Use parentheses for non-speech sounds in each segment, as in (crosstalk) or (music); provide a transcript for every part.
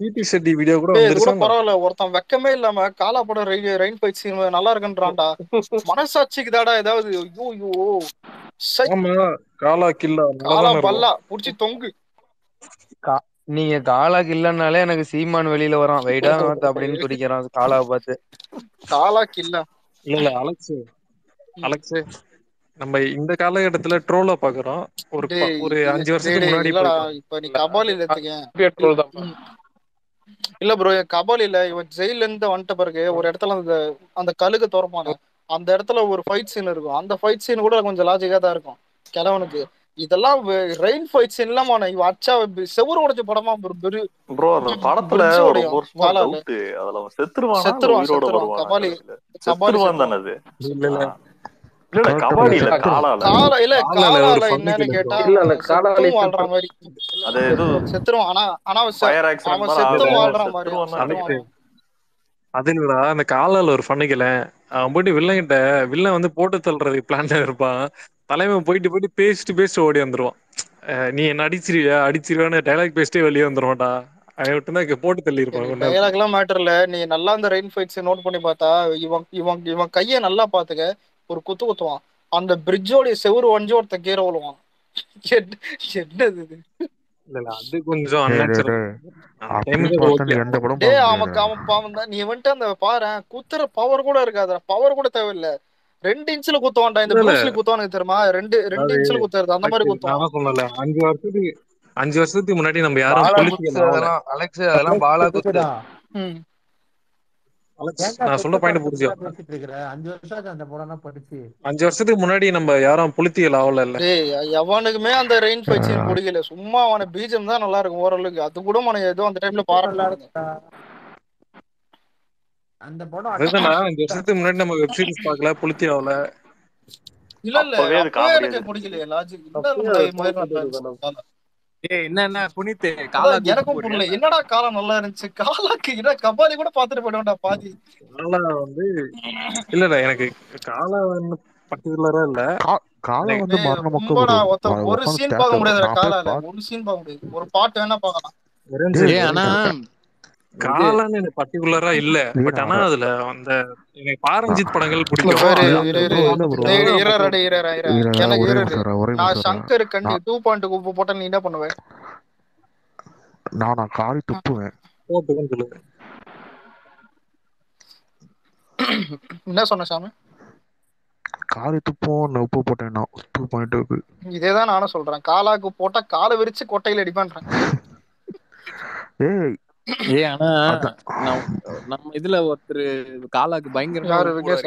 பிடி செட்டி வீடியோ கூட கூட வந்துருச்சா பரவாயில்ல ஒருத்தன் வெக்கமே இல்லாம காலா படம் ரெயின் ரெயின் ஃபைட் சீன் நல்லா இருக்குன்றான்டா. (laughs) மனசாட்சிக்கு தாடா ஏதாவது ஐயோ ஐயோ. ஆமா காலா கில்லா காலா நல்லா பல்லா புடிச்சு தொங்கு. நீங்க காலாக்கு இல்லைன்னாலே எனக்கு சீமான் வெளியில வரான். வெயிடா அப்படின்னு துடிக்கிறான் காலாவை பார்த்து. காலா கில்லா. இல்ல இல்ல அலெக்ஸ். அலெக்ஸ் நம்ம இந்த காலகட்டத்துல ட்ரோல பாக்குறோம். ஒரு ஒரு அஞ்சு வருஷத்துக்கு முன்னாடி. இப்ப நீ கபாலில இல்ல ப்ரோ கபாலில இவன் ஜெயில இருந்து வந்துட்ட பிறகு ஒரு இடத்துல அந்த அந்த கழுகு திறப்பான அந்த இடத்துல ஒரு ஃபைட் சீன் இருக்கும். அந்த ஃபைட் சீன் கூட கொஞ்சம் லாஜிக்கா தான் இருக்கும். கிழவனுக்கு. இதெல்லாம் ரெயின் ஃபைட் சீன் இல்லாம இவன் அச்சா செவுரு உடைச்ச படமா பெரு ப்ரோ அந்த படத்துல ஒரு செத்துருவானா? இல்ல செத்துருவான், கபாலி. கபாலி தானே அது இல்ல இல்ல ஆ. இல்ல இல்ல. கபாடி இல்ல காலால கால இல்ல காலால ஒரு காலால funny என்னன்னு kill கேட்டா இருக்கும். இல்ல, இல்ல, காலால செத்தும் வாழ்ற மாதிரி. அது ஏதோ செத்துருவான் ஆனா ஆனா அவன் செ- ஃபயர் ஆக்சிடென்ட் அவன் மாதிரி செத்தும் ஆகும் வாழ்ற மாதிரி. செத்துருவான் தான் செத்துருவான். நினைக்கிறேன் அது இல்லடா அந்த காலால ஒரு பண்ணிக்கல அவன் போயிட்டு வில்லன் கிட்ட வில்லன் வந்து போட்டு தள்ளுறதுக்கு பிளான்ல இருப்பான். தலைமை போயிட்டு போயிட்டு பேசிட்டு பேசிட்டு ஓடி வந்துருவான். அஹ் நீ என்ன அடிச்சிருவியா? அடிச்சிருவியான்னு டைலாக் பேசிட்டே வெளியே வந்துருவான்டா. போட்டு தள்ளி எல்லாம் மேட்டர் இல்ல. நீ நல்லா அந்த ரெயின் ஃபைட்ஸ் நோட் பண்ணி பார்த்தா இவன் இவன் இவன் கைய நல்லா பாத்துக்க. ஒரு குத்து குத்துவான். அந்த பிரிட்ஜோடைய செவுரு வஞ்சி ஒருத்த கீரை விழுவான். என்ன- என்னது இது? அது கொஞ்சம் அவன் பாவம் தான். நீ வந்துட்டு அந்த பாரு குத்துற பவர் கூட இருக்காது பவர் கூட தேவையில்ல. ரெண்டு இன்ச்ல குத்துவான்டா. இந்த. ப்ரூஸ்லி குத்துவானுக்கு தெரியுமா? ரெண்டு ரெண்டு இன்ச்ல குத்துறது அந்த மாதிரி குத்துவான். சொன்னல அஞ்சு வருஷத்துக்கு அஞ்சு வருஷத்துக்கு முன்னாடி நம்ம யாரும் அலெக்ஸ் அதெல்லாம் பாலா குத்து ம். Alex, நான் சொல்ல பாயிண்ட் இருக்கிற. அஞ்சு வருஷம் அந்த படம் தான் படிச்சு. அஞ்சு வருஷத்துக்கு முன்னாடி நம்ம யாரும் புலித்தியல் ஆகல இல்ல டேய் எவனுக்குமே அந்த ரெயின் சீன் பிடிக்கல. சும்மா அவன பீஜம் தான் நல்லா இருக்கும் ஓரளவுக்கு. அது கூட அவனை ஏதோ அந்த டைம்ல இருக்குடா. அந்த படம் அதுதான்டா அஞ்சு வருஷத்துக்கு முன்னாடி நம்ம வெப் சீரிஸ் பார்க்கல புலித்தி ஆகல. இல்ல இல்ல எனக்கு அது. பிடிக்கலையே லாஜிக் அப்பவே அது comedy ஏய் என்ன என்ன புனித் எனக்கும் புரியல. என்னடா காலம் நல்லா இருந்துச்சு? காலாக்கு என்ன கபாலி கூட பாத்துட்டு போயிடும்டா பாதி. காலா வந்து இல்ல இல்ல எனக்கு காலா பர்டிகுலரா இல்ல. கா- காலம் வந்து மரண ஒரு சீன் பார்க்க முடியாது காலால. ஒரு சீன் பார்க்க முடியாது. ஒரு பாட்டு வேணா பார்க்கலாம். இரு. ஆனா காலான்னு எனக்கு பர்டிகுலரா இல்ல. பட் ஆனா நான் அதுல அந்த எனக்கு பாரஞ்சித் படங்கள் பிடிக்கும். நான். சங்கர் கண்டி நான்- டூ பாயிண்ட் உப்பு போட்டா நீ என்ன பண்ணுவ? நான் நான் காரி துப்புவேன். என்ன சொன்ன சாமி? காரி துப்பும் நான் உப்பு போட்டேன்னா டூ பாயிண்ட் டூக்கு இதேதான் நானும் சொல்றேன். காலாக்கு போட்டா காலை விரிச்சு கொட்டையில அடிப்பான்றேன். (laughs) ஏய் ஏய் ஆனா நம்ம இதுல ஒருத்தர் காலாக்கு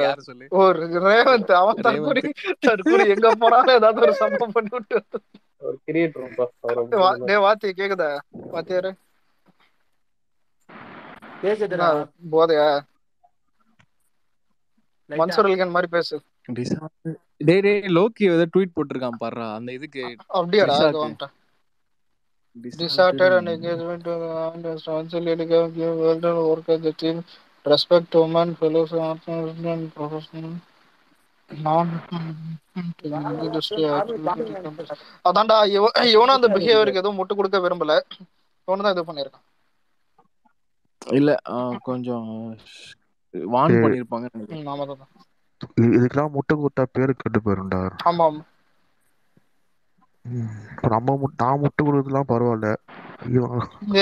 யாரு சொல்லு? ஓ ரேவந்த் அவன் தற்கொலை தற்கொலை எங்க போனாலும் ஏதாவது ஒரு சம்பவம் பண்ணி விட்டு ஒரு கிரியேட்டர் டேய் வாத்தி கேக்குதா? வாத்தியாரு கேக்குதுடா என்ன போதையா. மன்சூர் மாதிரி பேசு. டிசாஸ்டர். டேய் டேய் லோக்கி ஏதோ ட்வீட் போட்டிருக்கான் பாருடா. அந்த இதுக்கு அப்படியாடா And engagement to and responsibility to give well done work as a team, respect to women, fellows, and professional. Non அதான்டா இவ- இவனும் அந்த பிஹேவியருக்கு எதுவும் முட்டு கொடுக்க விரும்பல இவனு தான் இது பண்ணிருக்கான் இல்ல கொஞ்சம் வான். பண்ணிருப்பாங்க இதுக்கெல்லாம் முட்டை கொடுத்தா பேரு கெட்டு போயிரும்டா ஆமா ஆமா. இப்ப நம்ம நான் முட்டை கொடுக்கறதுலாம் பரவாயில்ல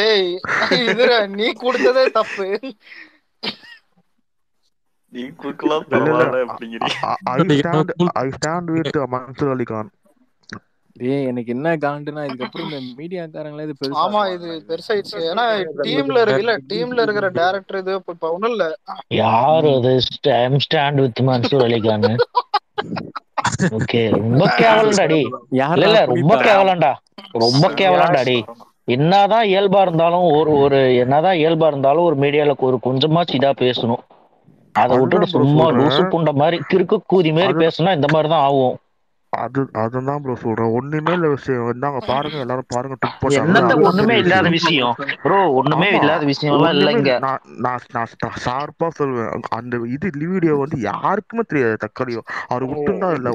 ஏய் இதுல நீ கொடுத்ததே தப்பு. நீ குடுக்கலாம். பரவாயில்ல அப்படிங்கிறீங்க I stand I stand with Mansoor Ali Khan டேய் எனக்கு என்ன காண்டுனா இதுக்கப்புறம் இந்த மீடியாக்காரங்களே இது பெருசா ஆமா இது பெருசாயிடுச்சு. ஏன்னா டீம்ல இருக்கு இல்ல டீம்ல இருக்கிற டேரக்டர் இது இப்ப ஒண்ணும் இல்ல. யார் அது stand stand with Mansoor Ali Khan okay. ரொம்ப கேவலம்டா டி இல்ல ரொம்ப கேவலம்டா. ரொம்ப கேவலம்டா டி என்னதான் இயல்பா இருந்தாலும் ஒரு ஒரு என்னதான் இயல்பா இருந்தாலும் ஒரு மீடியால ஒரு கொஞ்சமாச்சு இதா பேசணும். அதை விட்டுட்டு சும்மா. லூசு புண்ட மாதிரி கிறுக்கு கூதி மாதிரி பேசுனா இந்த மாதிரி தான் ஆகும். அது அதுதான் ப்ரோ சொல்றேன். ஒண்ணுமே இல்ல விஷயம். இந்தாங்க பாருங்க எல்லாரும் பாருங்க டுக் போட்டாங்க ஒண்ணுமே இல்லாத விஷயம்? ப்ரோ ஒண்ணுமே இல்லாத விஷயம் எல்லாம் இல்லைங்க. நான் நான் ஷார்ப்பா சொல்லுவேன் அந்த இது வீடியோ வந்து யாருக்குமே தெரியாது தக்காளியோ. அவர் விட்டுருந்தா இல்ல?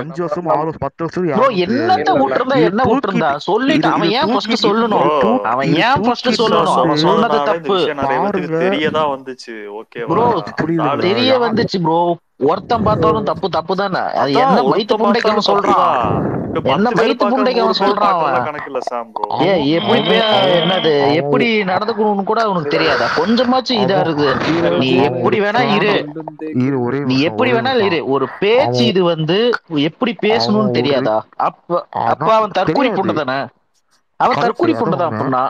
அஞ்சு வருஷம் ஆறு வருஷம் பத்து வருஷம் ப்ரோ என்னத்த தெரியாது விட்டுருந்தா என்ன விட்டுருந்தா சொல்லிட்டு அவன் ஏன் ஃபர்ஸ்ட் சொல்லணும்? அவன் ஏன் ஃபர்ஸ்ட் சொல்லணும்? அவன் சொன்னது தப்பு. பாருங்க. தெரியதான் வந்துச்சு. ஓகேவா? ப்ரோ தெரிய வந்துச்சு ப்ரோ ஒருத்தன் பார்த்தாலும் தப்பு தப்பு தானே அது என்ன வயிற்று புண்டைக்கு அவன் சொல்றான்? என்ன வயிற்று புண்டைக்கு அவன் சொல்றான்? ஏ எப்படி என்னது? எப்படி நடந்துக்கணும்னு கூட அவனுக்கு தெரியாதா. கொஞ்சமாச்சும் இதா இருக்கு நீ எப்படி வேணா இரு. நீ எப்படி வேணாலும் இரு. ஒரு பேச்சு இது வந்து எப்படி பேசணும்னு தெரியாதா? அப்ப அப்ப அவன் தற்கூரி தெரியாது. புண்டை தானே அவன் கரெக்ட் தற்கூரி அதான் புண்டை தான் உண்மை அப்படின்னா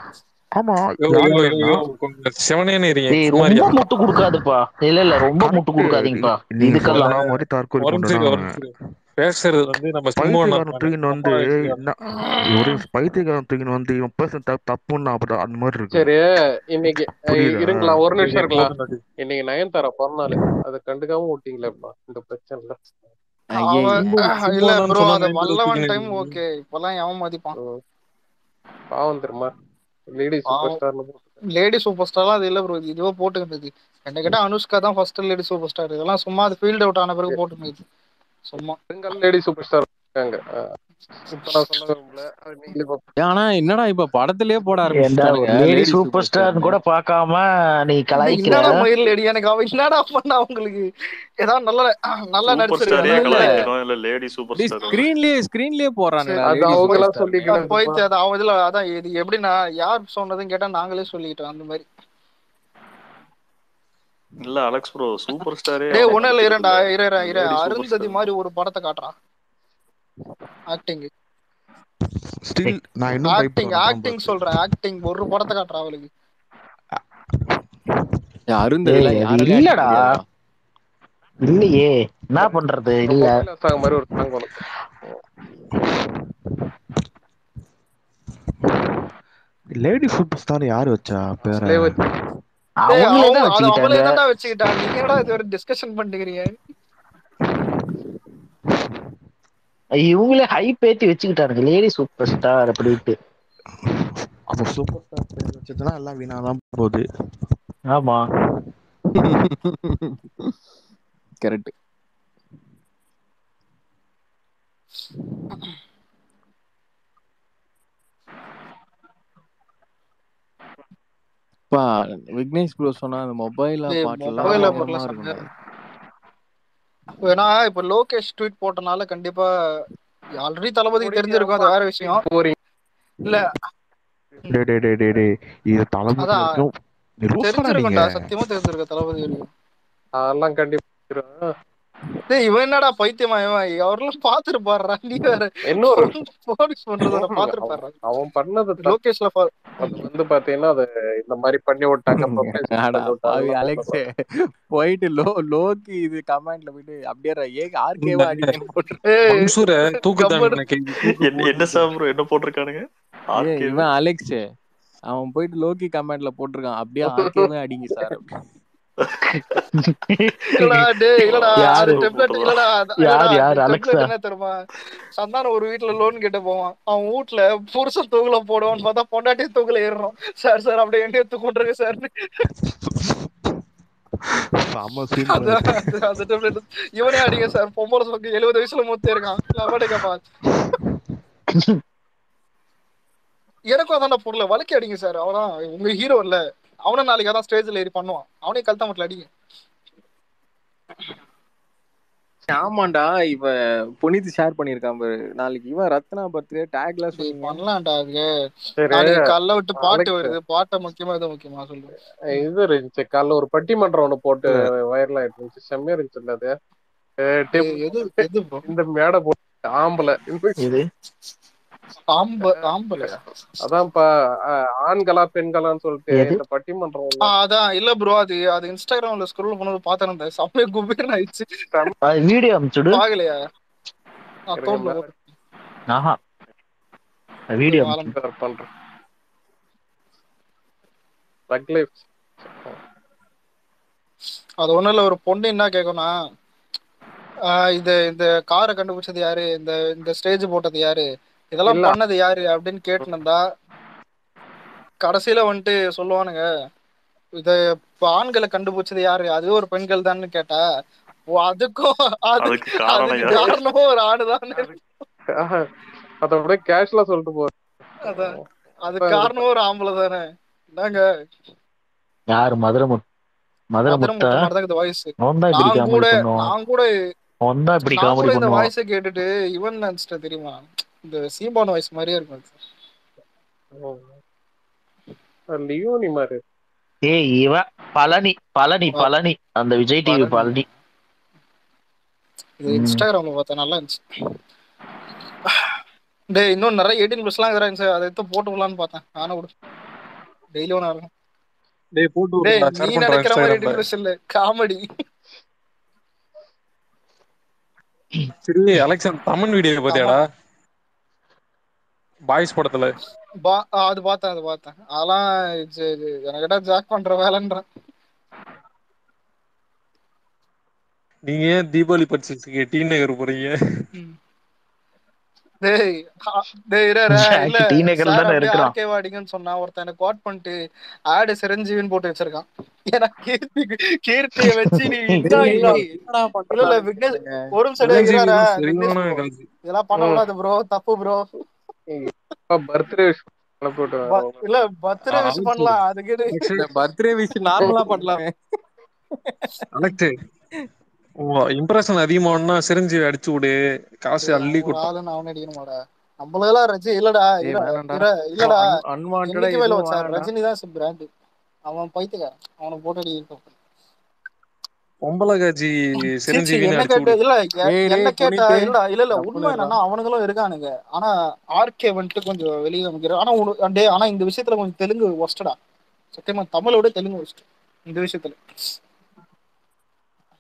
ஆமா. செவனேன்னு ரொம்ப முட்டு கொடுக்காதுப்பா. இல்ல இல்ல ரொம்ப முட்டு கொடுக்காதீங்கப்பா. நீங்க இதுக்கெல்லாம் மாதிரி. பேசுறது வந்து நம்ம தூக்கின்னு வந்து ஒரு பைத்தியக்காரன் தூக்கின்னு வந்து இவன் பேச தப்புன்னு அப்படி அந்த மாதிரி இருக்கு. சரி இன்னைக்கு இருங்களா ஒரு நிமிஷம் இருக்கலாம். இன்னைக்கு நயன்தாரா பிறந்தாள் அதை கண்டுக்காம விட்டீங்களேப்பா இந்த பிரச்சனைல இல்ல ப்ரோ அந்த டைம். ஓகே இப்பெல்லாம் எவன் மதிப்பான். பாவம் தெரியுமா? லேடி சூப்பர் லேடி சூப்பர் ஸ்டார்லாம் அது இல்ல ப்ரோ இதுவோ போட்டுக்கிட்டது என்ன கேட்டா அனுஷ்கா தான் ஃபர்ஸ்ட் லேடி சூப்பர் ஸ்டார் இதெல்லாம் சும்மா அது ஃபீல்ட் அவுட் ஆன பிறகு போட்டுக்கிது சும்மா. பெண்கள் லேடி சூப்பர் ஸ்டார் இருக்காங்க ஆனா என்னடா இப்ப படத்திலேயே போட லேடி சூப்பர் ஸ்டார்னு கூட பார்க்காம நீ கலாய்க்கிற? மயில் லேடி எனக்கு? அவன் என்னடா பண்ணா உங்களுக்கு ஏதாவது நல்ல நல்லா ஸ்டாரே இல்ல லேடி சூப்பர் ஸ்டார் ஸ்கிரீன்லயே ஸ்கிரீன்லயே சரி போடுறானுங்கடா அது அவங்க எல்லாம் சொல்லிக்கிட்டாங்கப்பா போயிட்டு அது அவன் இதுல அதான் இது எப்படின்னா யார் சொன்னதுன்னு கேட்டா நாங்களே சொல்லிட்டோம் அந்த மாதிரி. இல்ல அலெக்ஸ் ப்ரோ சூப்பர் ஸ்டாரே டேய் ஒண்ணும் இல்ல இரண்டா இரு இரு, அருந்ததி ஸ்டார் மாதிரி ஒரு படத்தை காட்டுறான். ஆக்டிங் ஸ்டில் நான் இன்னும் ஆக்டிங் ஆக்டிங் சொல்றேன். ஆக்டிங் ஒரு படத்தை காட்டுறான் அவளுக்கு. அருந்ததில ஏய் அது யாராலே அடிக்க இல்லடா இல்லையே? என்ன பண்றது? இல்ல. மாதிரி ஒரு சாங் லேடி சூப்பர் ஸ்டார் யார் வச்சா? பேர. அவங்களே தான் வச்சுக்கிட்டாங்க. நீங்க என்னடா இது ஒரு டிஸ்கஷன் பண்ணிக்கிறீங்க இவங்களே ஹைப் ஏத்தி வச்சுக்கிட்டானுங்க. லேடி சூப்பர் ஸ்டார் அப்படின்ட்டு. அப்போ சூப்பர் ஸ்டார் பேர் வச்சதுன்னா எல்லாம் வீணாதான் போகுது. ஆமா. கரெக்ட் பா விக்னேஷ் ப்ரோ சொன்னா அந்த மொபைல்ல டேய் பாட்டுலாம் மொபைல்ல பயங்கரமா போடலாம் இருக்கும்டா செம்மையா ஏன்னா இப்ப லோகேஷ் ட்வீட் போட்டனால கண்டிப்பா ஆல்ரெடி தளபதிக்கு தெரிஞ்சிருக்கும் அது வேற விஷயம். போறீங்க. இல்ல. டே டே டே டே டே இது தளபதி தெரிஞ்சிருக்கும்டா சத்தியமா தெரிஞ்சிருக்கும் தளபதி. அதெல்லாம் கண்டிப்பா டேய் இவன் என்னடா பைத்தியமா இவன் அவரெல்லாம் பாத்துருப்பாருடா நீ வேற. இன்னொரு போலீஸ் அவன் பண்ணது. லோகேஷ்ல வந்து பாத்தீங்கன்னா அது இந்த மாதிரி பண்ணி விட்டாங்க (laughs) அலெக்ஸே. போயிட்டு லோ லோக்கு இது கமெண்ட்ல போயிட்டு அப்படியே ஏ ஆர்கேவா அடிங்கன்னு போட்டு என்ன ப்ரோ என்ன போட்டிருக்கானுங்க? ஆர்கே இவன் அலெக்ஸ். அவன் போயிட்டு லோக்கி கமெண்ட்ல போட்டிருக்கான். அப்படியே ஆர்கேவே அடிங்க சார் (laughs) சந்தானம் ஒரு வீட்டுல லோன் கேட்டு போவான். அவன் வீட்டுல புருஷன் தூக்குல போடுவான்னு பார்த்தா பொண்டாட்டி தூக்குல ஏறுறோம் சார் சார் அப்படியே என்ன தூக்குன்றது சார் இவனே அடிங்க சார் பொம்பளை சொல்லுங்க எழுபது வயசுல மூத்தே இருக்கான். (laughs) எனக்கும் அதான் புரியல. வழக்கி அடிங்க சார் அவனா உங்க ஹீரோ இல்ல. அவனும் நாளைக்கு அதான் ஸ்டேஜ்ல ஏறி பண்ணுவான். அவனே கழுத்தா மட்டும் அடிங்க. ஆமாண்டா இவ புனித் ஷேர் பண்ணிருக்கான் பாரு. நாளைக்கு இவன் ரத்னா பர்த்டே டேக்ல சொன்னீங்க பண்ணலாம்டா அது காலைல விட்டு பாட்டு வருது. பாட்டை முக்கியமா இது முக்கியமா சொல்லு. இது இருந்துச்சு. காலைல ஒரு பட்டிமன்றம் ஒண்ணு போட்டு வைரல் ஆயிட்டு இருந்துச்சு செம்மையா இருந்துச்சு அது? இந்த மேடை போட்டு ஆம்பளை. இது? அதான்ப்பா ஆண்களா பெண்களான்னு சொல்லிட்டு இந்த பட்டிமன்றம் அதான். இல்ல ப்ரோ அது அது இன்ஸ்டாகிராம்ல ஸ்க்ரோல் பண்ணும்போது பார்த்தேன் செம்மையா குபீர்னு ஆயிடுச்சு. வீடியோ அனுப்பிச்சுடு பாக்கலையா இருங்க அக்கௌண்ட்ல மேல ஆஹா. வீடியோ ஆலம் அனுப்பிச்சுடு share பண்றேன் ரக் லைஃப் அது ஒண்ணும் இல்ல ஒரு பொண்ணு என்ன கேக்கும்னா ஆஹ் இது இந்த காரை கண்டுபிடிச்சது யாரு? இந்த இந்த ஸ்டேஜ் போட்டது யாரு? இதெல்லாம். பண்ணது யாரு அப்படின்னு கேட்டுனதா கடைசியில வந்துட்டு சொல்லுவானுங்க. இத ஆண்களை கண்டுபிடிச்சது யாரு? அதுவே ஒரு பெண்கள் தான்னு கேட்டா ஓ அதுக்கும் அது அதுக்கு காரணம்? காரணமும் ஒரு ஆணுதான் அத அப்படியே கேஷ்ல சொல்லிட்டு போ. அதான் அது காரணமும் ஒரு ஆம்பளை தானே. என்னங்க? யாரு? மதுரை முத் மதுரை தான் தான் இப்படி நான் கூட நான் கூட தான் இப்படி நான் காமெடி கூட இந்த பண்ணுவான். வாய்ஸை கேட்டுட்டு இவன் நினைச்சிட்டேன் தெரியுமா? இந்த சீமான் வாய்ஸ் மாதிரியே இருக்கும் அது. லியோனி மாதிரி. ஏய் இவன் பழனி பழனி பழனி. அந்த விஜய் டிவி பழனி. இது. இன்ஸ்டாகிராம்ல பார்த்தேன் நல்லா இருந்துச்சு. டேய் இன்னும் நிறைய எயிட்டீன் ப்ளஸ்லாம் இருக்கிறாங்க சார் அதை எடுத்து போட்டு விடலான்னு பார்த்தேன். நானும் கூட. டெய்லி ஒன்றா இருக்கும். டேய் போட்டு டேய் நீ நினைக்கிற மாதிரி. எயிட்டீன் ப்ளஸ் இல்ல. காமெடி. சரி அலெக்சன் தமிழ் வீடியோ பாத்தியாடா? பாய்ஸ் படத்துல. அது பார்த்தேன் அது பார்த்தேன். அதெல்லாம் எனக்கிட்ட ஜாக் பண்ற வேலைன்றான். நீங்க ஏன் தீபாவளி பர்ச்சேஸ்க்கு டி நகர் போறீங்க? டேய் டேய் இரு, இரு, ஜாக் இல்ல டி நகர்ல சார் தானே அப்படியே இருக்கிறான். ஆர்கே வாடிங்கன்னு சொன்னா ஒருத்தன் கோட் பண்ணிட்டு ஆடு சிரஞ்சீவின்னு போட்டு வச்சிருக்கான். ஏன்னா கீர்த்தி கீர்த்திய வச்சு நீ (laughs) இல்ல என்னடா இல்ல இல்ல பண்றாங்க விக்னேஷ் இவனுங்க? ஒரு நிமிஷம் இதெல்லாம் பண்ணக்கூடாது ப்ரோ தப்பு ப்ரோ பர்த்டே அனுப்பிவிட்டு இல்ல பர்த்டே விஷ் பண்ணலாம். அதுக்கு பர்த்டே விஷ் நார்மலா பண்ணலாமே. அலெக்ஸ் இம்ப்ரெஷன் அதிகமானா சிரஞ்சீவி அடிச்சு விடு. காசு அள்ளி கொட்டும் ஆளுன்னு அவனே அடிக்கணுமாடா. நம்மளெல்லாம் ரஜி இல்லடா இல்லடா அன்வான்டா என்னைக்கு மேல எதுவும் வச்சார்? வேணாம்டா. ரஜினி தான் பிராண்ட் அவன் பைத்துக்காரன் அவனை போட்டு அடிக்க பொம்பளை காட்சி சீச்சி சிரஞ்சீவின்னு என்ன அடிச்சு கேட்ட விடு. இல்ல என்ன கேட்டா இல்ல இல்ல தப்புன்னு உண்மை என்னன்னா அவனுங்களும் இருக்கானுங்க. ஆனா ஆர்கே வந்துட்டு கொஞ்சம் வெளியே அமைக்கிறான் ஆனா உனக்கு டே ஆனா இந்த விஷயத்துல கொஞ்சம் தெலுங்கு ஒஸ்டடா சத்தியமா தமிழை விட தெலுங்கு ஒஸ்ட் இந்த விஷயத்துல.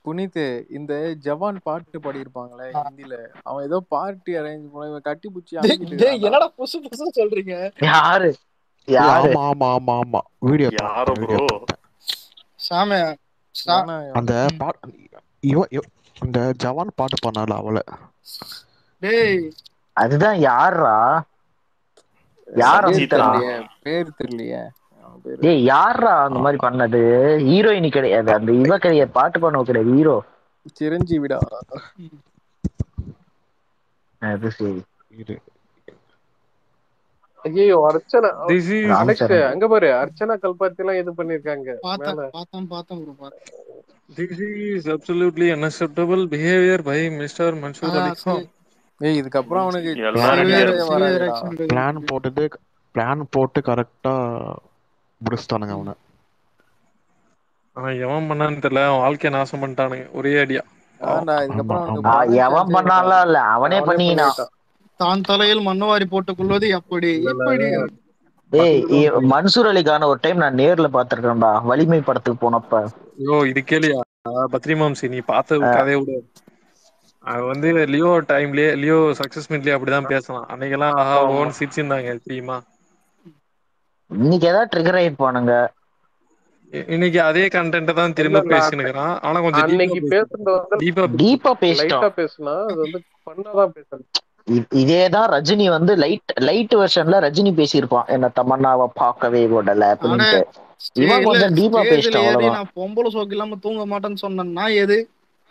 புனித் இந்த ஜவான் பாட்டு பாடியிருப்பாங்களே. ஹிந்தில அவன் ஏதோ பார்ட்டி அரேஞ்ச் பண்ண கட்டி இருக்கான்டா. என்னடா புதுசு புதுசா சொல்றீங்க? யாரு? யாரு? ஆமா ஆமா ஆமா ஆமா. வீடியோ யாரோ ப்ரோ வீடியோ அந்த இவன் இந்த ஜவான் பாட்டு பண்ணால அவளை. டேய். அதுதான் யாரா யார் பேர் தெரியலையே. ஏய் யாரா அந்த மாதிரி பண்ணது? ஹீரோயினி கிடையாது. அந்த இவ கிடையாது. பாட்டு பண்ண கிடையாது. ஹீரோ. சிரஞ்சீவிடா. அது சரி. ஐயோ Archana. This is Ram Alex அங்க பாரு அர்ச்சனா கல்பாத்தி எல்லாம் இது பண்ணிருக்காங்க this is absolutely unacceptable behaviour by mister Mansoor Ali Khan ஏய் இதுக்கப்புறம் அவனுக்கு பிளான் போட்டது பிளான் போட்டு கரெக்டா முடிச்சிட்டானுங்க அவனை. அவன் எவன் பண்ணான்னு தெரியல. அவன் வாழ்க்கைய நாசம் பண்ணிட்டானுங்க. ஒரே அடியா. அவனுக்கு எவன் பண்ணாலாம் இல்ல அவனே பண்ணினான். தான் தலையில் மண்ணவாரி போட்டுக் கொள்வது எப்படி? எப்படி? ஏய் மன்சூர் அலிகான ஒரு டைம் நான் நேர்ல பாத்திருக்கேன்டா வலிமை படத்துக்கு போனப்ப. ஐயோ இது கேளியா. பத்ரிமாம்சி நீ பார்த்த கதையை விட. அவன் வந்து லியோ டைம்லயே லியோ சக்சஸ் மீட்லயே அப்படிதான் பேசலாம். அன்னைக்கெல்லாம் ஆஹா ஓன்னு சிரிச்சிருந்தாங்க தெரியுமா? இன்னைக்கு ஏதாவது ட்ரிகர் ஆயிருப்பானுங்க. இன்னைக்கு அதே கண்டென்ட் தான் திரும்ப இருக்கிறான் ஆனா கொஞ்சம் அன்னைக்கு பேசுனது வந்து டீப்பா பேசுனா அது வந்து பண்ணதான் பேசணும். இதேதான் ரஜினி வந்து லைட் லைட் வெர்ஷன்ல ரஜினி பேசியிருப்பான். என்ன தமன்னாவை பார்க்கவே விடல அப்படின்ட்டு. இவன் கொஞ்சம் டீப்பா பேசிட்டான் நான் பொம்பளை சோக்கு இல்லாம தூங்க மாட்டேன்னு சொன்னேன்னா எது?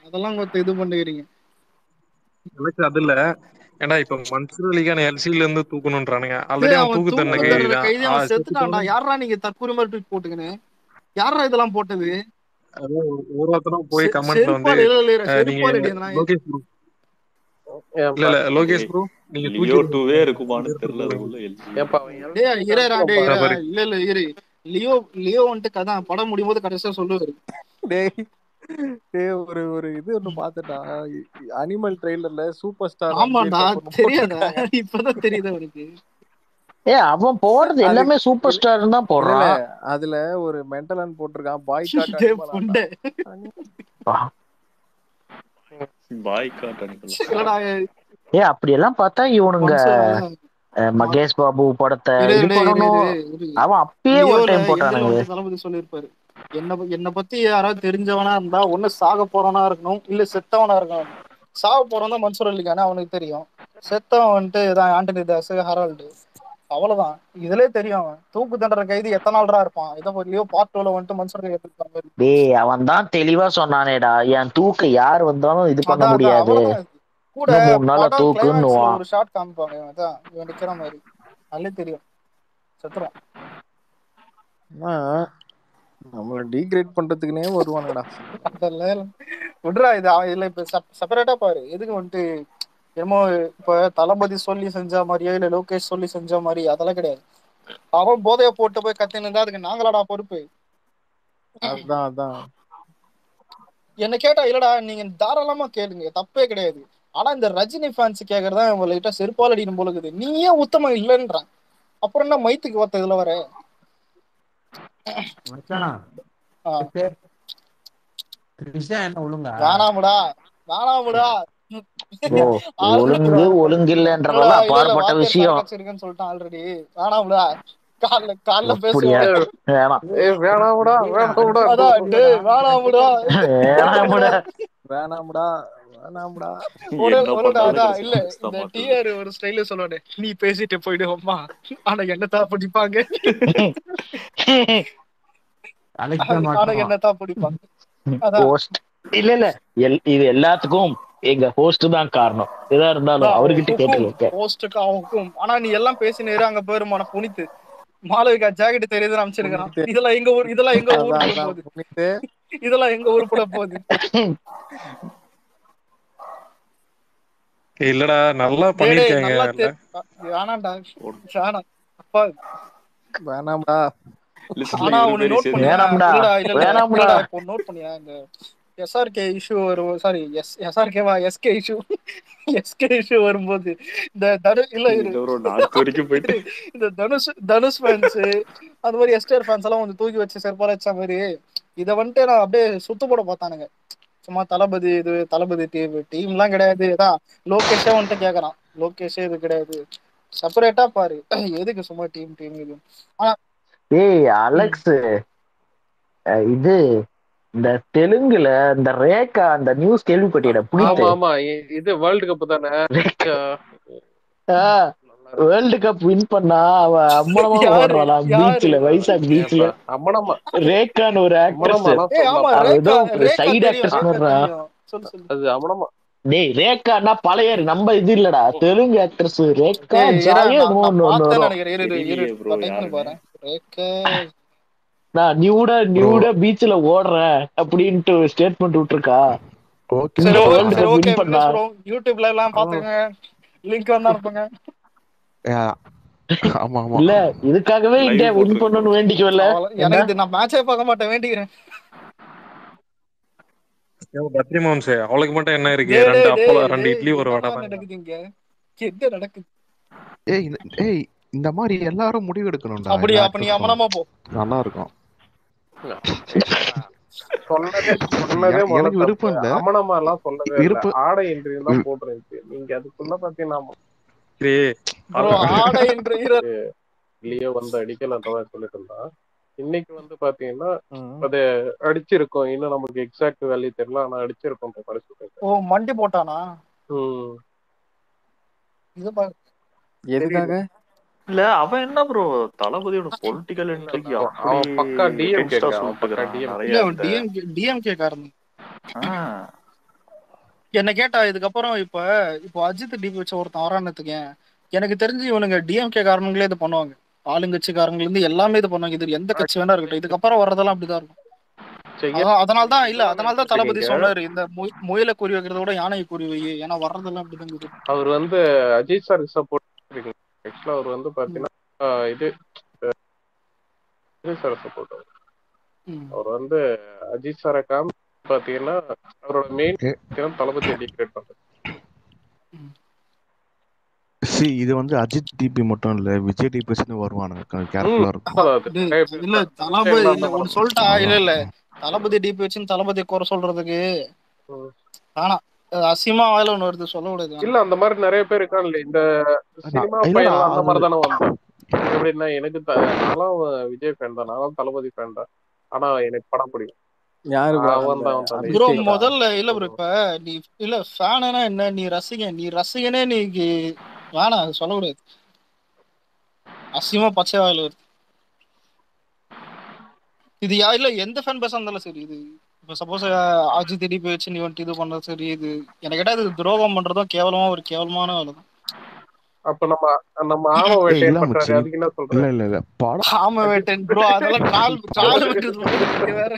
அதெல்லாம் கொஞ்சம் இது பண்ணுகிறீங்க. எனக்கு அது இல்ல. ஏன்டா இப்ப மன்சூர் அலிகான் எல்சில இருந்து தூக்கணும்ன்றானுங்க. ஆல்ரெடி அவன் தூக்கு தண்டனை கைதி அவன் செத்துட்டான்டா. யாரா நீங்க தற்கொலை ட்வீட் போட்டுக்கின்னு? யாரா இதெல்லாம் போட்டது? ஒரு ஒருத்தரும் போய் கமெண்ட்ல வந்து நீங்க செருப்பால் அடி லோகேஷ் ப்ரோ இல்ல இல்ல ஏன்பா லோகேஷ் டேய் ப்ரோ நீங்க லியோ இருக்குமான்னு தெரியல அதுக்குள்ள டேய் டேய் இல்ல இல்ல இரு லியோ லியோ வந்துட்டு கதை படம் முடியும் போது கடைசியா சொல்லுவாரு. டேய் டேய் ஒரு ஒரு இது பாத்துட்டா. அனிமல் ட்ரெய்லர்ல சூப்பர் ஸ்டார் ஒண்ணு தெரியாதா? இப்பதான் தெரியுது அவனுக்கு ஏ அவன் போடுறது எல்லாமே சூப்பர் ஸ்டார் தான் போடுறான். அதுல ஒரு மென்டலன் போட்டிருக்கான். பாய் காட் டேய் அனிமல் புண்டை பாய் காட் அனுப்பலாம் இல்லடா ஏ அப்படி எல்லாம் பார்த்தா இவனுங்க மகேஷ் பாபு படத்தை அவன் அப்பயே ஒரு டைம் போட்டானுங்க. தளபதி சொல்லியிருப்பாரு. என்ன என்ன பத்தி யாராவது தெரிஞ்சவனா இருந்தா ஒண்ணு சாக போறவனா இருக்கணும் இல்ல செத்தவனா இருக்கணும். சாவ போறோம் தான் மன்சூர் அலிகான அவனுக்கு தெரியும். செத்தவன் வந்துட்டு இதான் ஆண்டனி தாஸ் ஹெரால்டு. அவ்வளவுதான். இதுலயே தெரியும் அவன். தூக்கு தண்டனை கைது எத்தனை நாள்ரா இருப்பான். இதை பத்தியோ பார்ட் டூல வந்துட்டு அலி எடுத்துக்கிற டேய் அவன் தான் தெளிவா சொன்னானேடா. என் தூக்க யார் வந்தாலும் இது பண்ண முடியாது. கூட மூணு தூக்குன்னுவான். ஒரு ஷாட் காமிப்பாங்க இவன். அதான் இவன் நிக்கிற மாதிரி. அதுலயே தெரியும். செத்துரும். ஆனா, நம்மள டீக்ரேட் பண்றதுக்குனே வருவானுங்கடா அதெல்லாம் இல்ல. விட்றா இது இதுல இப்ப செப்பரேட்டா பாரு. எதுக்கு வந்துட்டு என்னமோ இப்ப தளபதி சொல்லி செஞ்ச மாதிரியோ இல்ல லோகேஷ் சொல்லி செஞ்ச மாதிரி அதெல்லாம் கிடையாது. அவன் போதைய போட்டு போய் கத்தின்னு இருந்தா அதுக்கு நாங்களாடா பொறுப்பு? அதான் அதான். என்ன கேட்டா இல்லடா நீங்க தாராளமா கேளுங்க. தப்பே கிடையாது. ஆனா இந்த ரஜினி ஃபேன்ஸ் கேக்குறதா இவங்க லைட்டா செருப்பால் அடிக்கணும் போல இருக்குது. நீ ஏன் உத்தமம் இல்லைன்றான். அப்புறம் என்ன மைத்துக்கு ஒத்த இதுல வர? மச்சானா ஆ. த்ரிஷா என்ன ஒழுங்கா? வேணாமுடா வேணாமுடா. ஒழுங்கு ஒழுங்கு இல்லைன்றதெல்லாம் அப்பாற்பட்ட விஷயம். சொல்லிட்டான் ஆல்ரெடி வேணாமுடா காலைல காலைல வேணாம். ஏய் வேணாம்டா வேணாம்டா அதான் டேய் வேணாமுடா வேணாமுடா வேணாம்டா வேணாம்டா இல்ல இந்த. டிஆர் ஒரு ஸ்டைல சொல்லுவானே நீ பேசிட்டு போயிடுவோம்மா ஆனா என்னத்தான் பிடிப்பாங்க? (laughs) ஆனா மாட்டோம் என்னத்தான் பிடிப்பாங்க? அதான். இல்ல இல்ல. எல்- இது எல்லாத்துக்கும் எங்க ஹோஸ்ட் தான் காரணம். எதா இருந்தாலும் அவர்கிட்ட கேட்டு போஸ்டுக்கு அவனுக்கும். ஆனா நீ எல்லாம் பேசினேரு அங்க பேருமான புனித்து. மாளவிகா ஜாக்கெட் தெரியுதுன்னு அமைச்சிருக்கான். இதெல்லாம் எங்க ஊர் இதெல்லாம் எங்க அதான் போகுது. இதெல்லாம் எங்க ஊருக்குள்ள போகுது. இல்லடா நல்லா பண்ணிருக்காங்க வேணாம்டா. வேணாம். அப்பா. வேணாம்டா. ஆனா பேர் நோட் பண்ணியா? வேணாம்டா, வேணாம்டா. இப்போ நோட் பண்ணியா? இந்த எஸ்ஆர்கே இஷ்யூ வரும் சாரி எஸ் எஸ்ஆர்கேவா எஸ்கே இஷ்யூ எஸ்கே இஷ்யூ வரும்போது இந்த தனு இல்ல இரு. (laughs) இந்த தனுஷ் தனுஷ் ஃபேன்ஸ் அந்த மாதிரி எஸ்டேர் ஃபேன்ஸ் எல்லாம் வந்து தூக்கி வச்சு செருப்பால வச்ச மாதிரி இத வந்துட்டு நான் அப்படியே சுத்து போட பார்த்தானுங்க. சும்மா தளபதி இது தளபதி டீம் டீம் எல்லாம் கிடையாது தான் லோகேஷே வந்துட்டு கேக்குறான். லோகேஷே இது கிடையாது. செப்பரேட்டா பாரு. (clears throat) எதுக்கு சும்மா டீம் டீம் இது ஆனா ஏய் அலெக்ஸ் இது இந்த தெலுங்குல இந்த ரேகா அந்த நியூஸ் கேள்விப்பட்டியட புனித்து ஆமா இது வேர்ல்டு கப் தானே? வேர்ல்டு கப் வின் பண்ணா அவ அம்மனமா? ஓடுறாளா? பீச்ல வைசாக் பீச்ல அம்மனமா. ரேகான்னு ஒரு ஆக்ட்ரஸ் ஏதோ சொல்லு சொல்லு. அது அம்மனமா. டேய் ரேகான்னா பழைய நம்ம இது இல்லடா. தெலுங்கு ஆக்ட்ரஸ் ரேகா ஜாயே நான் என்னமோ நான் நியூடா நியூடா பீச்ல ஓடுறேன் அப்படின்ட்டு ஸ்டேட்மெண்ட் விட்டுருக்கா? யூடியூப்ல எல்லாம் பாத்துக்கங்க லிங்க் வந்து அனுப்புங்க. இல்ல இதுக்காகவே இந்தியா வின். பண்ணணும்னு வேண்டிக்கல எனக்கு இது நான் மேட்சே பார்க்க மாட்டேன் வேண்டிக்கிறேன். பத்ரி மாம்சே அவளுக்கு மட்டும் என்ன இருக்கு? ரெண்டு அப்பளம் ரெண்டு இட்லி ஒரு வடை என்ன நடக்குது? ஏய் இந்த- ஏய் இந்த மாதிரி எல்லாரும் முடிவு எடுக்கணும்டா அப்படியா? அப்ப நீ actors-ம். அமனமா போ. நல்லா இருக்கும். (laughs) எனக்கு- விருப்பம். இல்ல. அம்மனமா எல்லாம் சொல்லவே விருப்பம் ஆடை இன்றி தான். போட்டுருந்துச்சு நீங்க அதுக்குள்ள பாத்தீங்கன்னா ஆடை என்று இல்லையோ வந்து சொல்லிட்டு இருந்தா. இன்னைக்கு வந்து பாத்தீங்கன்னா. அது அடிச்சிருக்கோம். இன்னும் நமக்கு எக்ஸாக்ட் வேல்யூ தெரியல. ஆனா அடிச்சிருக்கோம் சொல்லிட்டு ஓ மண்டி போட்டானா? ம். இது எதுக்காக? இல்ல அவன் என்ன ப்ரோ தளபதியோட பொலிட்டிக்கல் என்ட்ரிக்கு அவன் பக்கா அவன் சொல்லிட்டு டிஎம்கே டிஎம்கே காரன் ஆ, என்ன கேட்டா இதுக்கப்புறம் இப்ப இப்போ அஜித் டிபி வச்ச ஒருத்தன் வரானத்துக்கு எனக்கு தெரிஞ்சு இவனுங்க டிஎம்கே காரணங்களே இது பண்ணுவாங்க. ஆளுங்கட்சிக்காரங்க இருந்து எல்லாமே இது பண்ணுவாங்க. இது எந்த கட்சி வேணா இருக்கட்டும். இதுக்கப்புறம் வர்றதெல்லாம் அப்படிதான் இருக்கும். செய்ய அதான் அதனால தான் இல்ல அதனால தான் தளபதி. சொன்னாரு இந்த முயலை குறி வைக்கிறத விட யானை குறி வை ஏன்னா வர்றதெல்லாம் அப்படிதான் இருக்குது. அவர் வந்து அஜித் சார் சப்போர்ட் ஆக்சுவலா அவர் வந்து பாத்தீங்கன்னா இது அஜித் சார் சப்போர்ட். அவர் வந்து அஜித் சாரை காமி பாத்தீங்கன்னா அவரோட மெயின் தளபதி டிகிரேட் பண்றது சி இது வந்து அஜித் டிபி மட்டும் இல்ல விஜய் டிபிஸ்னு வருவானுங்க கேர்ஃபுல்லா இருக்கும். இல்ல. தளபதி ஒன்னு சொல்லிட்டா. இல்ல இல்ல. தளபதி டிபி வச்சு தளபதி குறை சொல்றதுக்கு. ஆனா அசிமா வாயில ஒண்ணு வருது சொல்ல கூடாது இல்ல அந்த மாதிரி நிறைய பேர் இருக்காங்க இந்த சினிமா பையன் அந்த மாதிரி தானே வந்தோம் எப்படின்னா எனக்கு நானும் விஜய் ஃபேன் தான் நானும் தளபதி ஃபேன் தான். ஆனா எனக்கு படம் பிடிக்கும். ப்ரோ முதல்ல இல்ல ப்ரோ இப்ப நீ இல்ல ஃபேனா என்ன நீ ரசிகன் நீ ரசிகனே நீ வேணாம் அது சொல்லக்கூடாது அசியமா பச்சை வாயில வருது. இது யா இல்ல எந்த ஃபேன் பேச இருந்தாலும் சரி இது இப்ப சப்போஸ் அஜித் இடி போய் வச்சு நீ வந்துட்டு இது பண்றது சரி இது. எனக்கு கேட்டா இது துரோகம் பண்றதும் கேவலமா ஒரு கேவலமான வேலை தான். அப்ப நம்ம நம்ம ஆம இல்ல பண்றாரு. அதுக்கு என்ன சொல்ற? இல்ல இல்ல இல்ல. படம் ஆம வேட்டன் ப்ரோ அதெல்லாம் பண்றது bro. நீங்க வேற.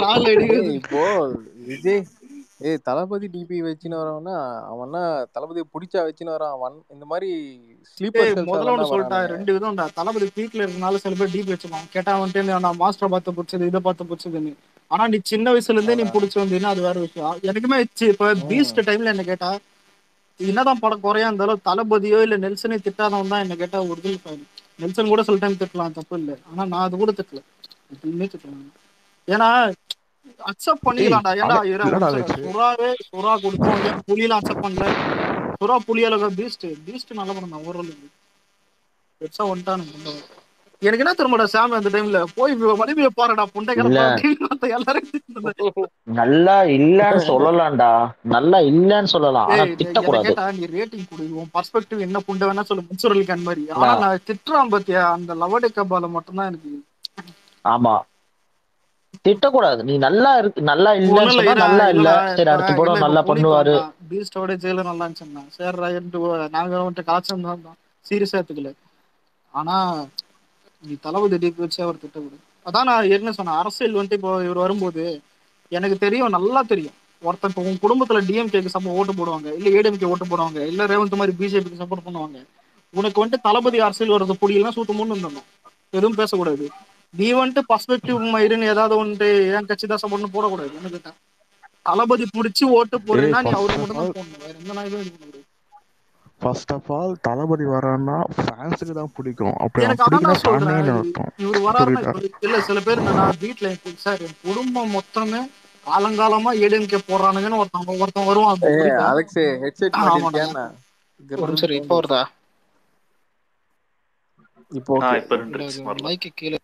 ஏய் அடிக்கிறது. இப்போ விஜய் ஏய் தளபதி டிபி வச்சுன்னு வரவனா அவனா தளபதியை பிடிச்சா வச்சுன்னு வரான் அவன் இந்த மாதிரி ஸ்லீப்பர் முதல்ல ஒன்று சொல்லிட்டா ரெண்டு விதம்டா. தளபதி பீக்ல இருக்கனால சில பேர் டீப் வச்சுப்பான் கேட்டா வந்துட்டு நான் மாஸ்டர் பார்த்து பிடிச்சது இதை பார்த்து பிடிச்சதுன்னு. ஆனா நீ சின்ன வயசுல இருந்தே நீ பிடிச்சி வந்தீங்கன்னா அது வேற விஷயம். எனக்குமே இப்ப பீஸ்ட் டைம்ல என்ன கேட்டா என்னதான் படம் குறையா இருந்தாலும் தளபதியோ இல்ல நெல்சனே திட்டாதவன் தான் என்ன கேட்டா ஒரிஜினல் ஃபேன் நெல்சன் கூட சில டைம் திட்டலாம் தப்பு இல்லை. ஆனா நான் அது கூட திட்டல. எப்பயுமே திட்டலாம் ஏன்னா அக்செப்ட் பண்ணிக்கலாம்டா ஏன்டா சுறாவே சுறா கொடுத்தோம் ஏன் புலியெல்லாம் அக்செப்ட் பண்ணல? சுறா புலி அளவு பீஸ்ட் பீஸ்ட் நல்ல படம் தான். ஓரளவுக்கு பெருசா வந்துட்டானுங்க எனக்கு என்ன தெரியுமாடா சாமி அந்த டைம்ல போய் மனைவிய பாருடா புண்டை இல்ல. கிளப்பா அப்படின்னு மத்த எல்லாரும். நல்லா இல்லன்னு சொல்லலாம்டா. நல்லா இல்லன்னு சொல்லலாம். ஆனா திட்டக்கூடாது. நீ ரேட்டிங் கொடு. உன் பர்ஸ்பெக்டிவ் என்ன புண்டை வேணா சொல்லு. மன்சூர் அலிகான் மாதிரி. ஆனா நான் திட்டுறான் பாத்தியா? அந்த லவடே கபால மட்டும்தான் எனக்கு ஆமா. திட்டக்கூடாது. நீ நல்லா இருக்கு நல்லா இல்லன்னு சொன்னா நல்லா இல்ல. சரி அடுத்த படம் நல்லா பண்ணுவாரு. பீஸ்டோட ஜெயில நல்லா இருந்துச்சுன்னா சரி நாங்க வந்துட்டு கலாச்சாரம் தான் சீரியஸா எடுத்துக்கல. ஆனா நீ தளபதி டிபி வச்சு அவர் திட்டக்கூடாது. அதான் நான் என்ன சொன்னேன் அரசியல் வந்துட்டு இப்போ இவர் வரும்போது எனக்கு தெரியும் நல்லா தெரியும். ஒருத்தன் இப்போ உன் குடும்பத்துல டிஎம்கேக்கு சப்போர்ட் ஓட்டு போடுவாங்க இல்ல ஏடிஎம்கே ஓட்டு போடுவாங்க இல்ல ரேவந்த் மாதிரி பிஜேபிக்கு சப்போர்ட் பண்ணுவாங்க. உனக்கு வந்துட்டு தளபதி அரசியல் வர்றது புரியலாம் சூத்து மூணு இருந்தணும் எதுவும் பேசக்கூடாது. நீ வந்துட்டு பர்ஸ்பெக்டிவ் மயிருன்னு ஏதாவது வந்துட்டு என் கட்சி தான் சப்போர்ட்னு போடக்கூடாது என்ன கேட்டா? தளபதி புடிச்சு ஓட்டு போடுறீன்னா நீ அவருக்கு ஆஃப் மட்டும் தான் போடணும். வேற எந்த நாயும் இது ஃபர்ஸ்ட் ஆஃப் ஆல் தளபதி வரான்னா ஃபேன்ஸுக்கு தான் பிடிக்கும். அப்படி எனக்கு அதான் நான் சொல்றேன். இவர் வராருன்னா இல்ல சில பேர் என்னன்னா வீட்டுல சார் என் குடும்பம் மொத்தமே காலங்காலமா ஏடிஎம்கே போடுறானுங்கன்னு ஒருத்தன் ஒருத்தன் வருவான். அலெக்ஸ் ஹெட்செட் மாட்டிருக்கியா ஒரு நிமிஷம் இப்ப வருதா? இப்போ மைக்கு கீழே.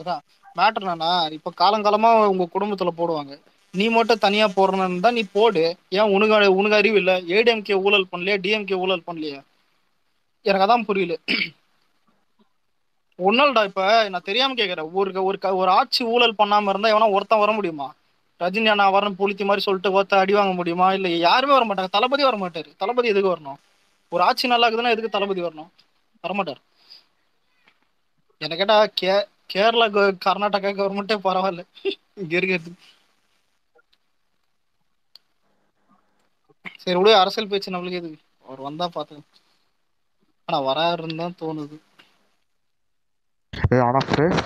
அதான் மேட்டர் என்னன்னா இப்ப காலங்காலமா உங்க குடும்பத்துல போடுவாங்க. நீ மட்டும் தனியா போடுறன்னு தான் நீ போடு. ஏன் உனக்கு உனக்கு அறிவு இல்ல? ஏடிஎம்கே ஊழல் பண்ணலையா? டிஎம்கே ஊழல் பண்ணலையா? எனக்கு அதான் புரியல. ஒன்னால்டா இப்ப நான் தெரியாம கேக்குறேன். ஒரு ஒரு ஆட்சி ஊழல் பண்ணாம இருந்தா எவனா ஒருத்தன் வர முடியுமா? ரஜினி அண்ணா வரணும் புளித்தி மாதிரி சொல்லிட்டு ஒருத்த அடி வாங்க முடியுமா? இல்ல யாருமே வர மாட்டாங்க தளபதி வர மாட்டாரு தளபதி எதுக்கு வரணும்? ஒரு ஆட்சி நல்லா இருக்குதுன்னா எதுக்கு தளபதி வரணும்? வரமாட்டார். என்ன கேட்டா கே கேரளா கர்நாடகா கவர்மெண்ட்டே பரவாயில்ல. இங்க இருக்கிறது. சரி விடு அரசியல் பேச்சு நம்மளுக்கு எதுக்கு? அவர் வந்தா பாத்துக்கலாம். ஆனா வராருன்னு தான் தோணுது. ஆனா ஃபேஸ்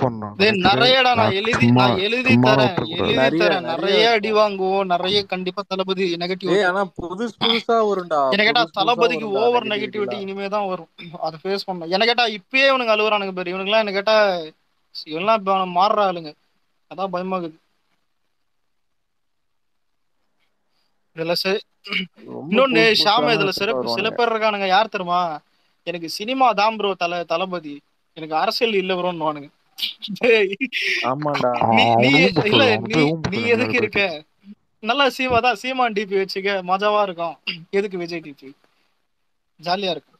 நிறையடா நான் எழுதி நான் தரேன். எழுதி தரேன். நிறைய அடி வாங்குவோம். நிறைய கண்டிப்பா தளபதி ஏய் ஆனா புதுசு புதுசா வரும்டா. என்ன கேட்டா தளபதிக்கு ஓவர் நெகட்டிவிட்டி இனிமே தான் வரும். அதை ஃபேஸ் பண்ணணும் என்ன கேட்டா இப்பயே இவனுங்க அழுகுறானுங்க பேரு. இவனுங்களாம் என்ன கேட்டா இவங்கெல்லாம் இப்ப மாறுற ஆளுங்க. அதான் பயமாகுது இதுல இன்னொன்னு ஷாம இதுல சிறப்பு சில பேர் இருக்கானுங்க யார் தெரியுமா? எனக்கு சினிமா தான் ப்ரோ தல தளபதி. எனக்கு அரசியல் இல்ல ப்ரோன்னு ஆமாண்டா. நீ இல்ல நீ எதுக்கு இருக்க? நல்லா சீமா தான். சீமான் டிபி வச்சுக்க. மஜாவா இருக்கும். எதுக்கு விஜய் டிபி ஜாலியா இருக்கும்.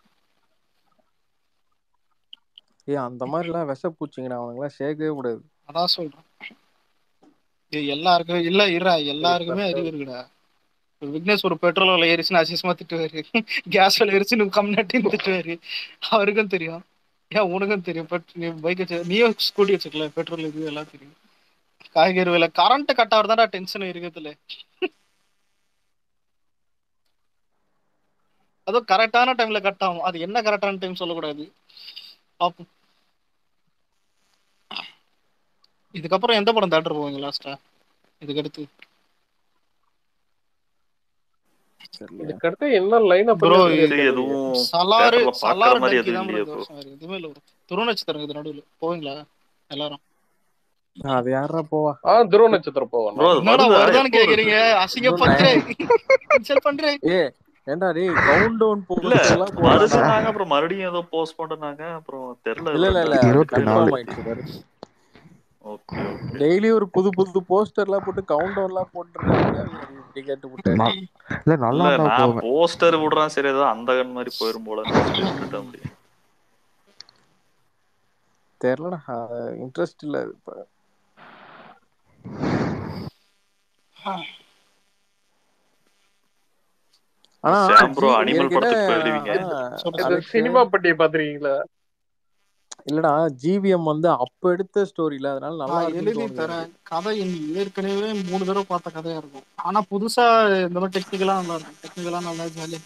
ஏய் அந்த மாதிரிலாம் விஷ பூச்சிங்கடா. அவனுங்களாம் சேர்க்கவே கூடாது. அதான் சொல்றேன். எல்லாருக்கும் இல்ல இருடா. எல்லாருக்குமே அறிவு இருக்குடா. விக்னேஷ் ஒரு பெட்ரோல் விலை ஏறிச்சுன்னு அசிசமா திட்டுவாரு. (laughs) கேஸ் விலை ஏறிச்சுன்னு கம்னாட்டின்னு திட்டுவாரு. அவருக்கும் தெரியும். ஏன் உனக்கும் தெரியும். பட் நீ பைக் வச்சு நீயும் ஸ்கூட்டி வச்சுக்கல. பெட்ரோல் இது எல்லாம் தெரியும். காய்கறி விலை கரண்ட் கட் ஆகிறதாடா டென்ஷன் இருக்கிறதுல அதுவும் கரெக்டான டைம்ல கட் ஆகும். அது என்ன கரெக்டான டைம் சொல்லக்கூடாது. பார்ப்போம் இதுக்கப்புறம் எந்த படம் தேட்டர் போவீங்க லாஸ்டா இதுக்கடுத்து. இதுக்கடுத்து என்ன லைன் ப்ரோ எதுவும் சலார் சலார் மாதிரி நடுவுல. போவீங்களா? எல்லாரும். அது போவா? ஆ துருவ போவா ப்ரோ வருதான்னு கேக்குறீங்க? அசிங்க பண்றேன். பண்றேன். ஏண்டா டேய் கவுண்ட் டவுன் போறதுலாம் அப்புறம் மறுபடியும் ஏதோ போஸ்ட் பண்ணாங்க அப்புறம் தெரியல இல்ல இல்ல டெய்லி ஒரு புது புது போஸ்டர்லாம் போட்டு கவுண்ட் டவுன்லாம் போட்டுருக்காங்க. இல்ல நல்லா நான் போஸ்டர் விடுறேன். சரி ஏதோ அந்த கன் மாதிரி போயிரும் போல தெரியலடா. இன்ட்ரெஸ்ட் இல்ல இப்ப. ஆனா ப்ரோ அனிமல் படத்துக்கு அலெக்ஸ் சினிமா பட்டியை பாத்திருக்கீங்களா இல்லடா ஜிவிஎம் வந்து அப்ப எடுத்த ஸ்டோரியில அதனால நல்லா எழுதி தரேன். கதை ஏற்கனவே மூணு தடவை பார்த்த கதையா இருக்கும். ஆனா புதுசா இந்த மாதிரி டெக்னிக்கலா நல்லா இருக்கும். டெக்னிக்கலா நல்லா ஜாலியா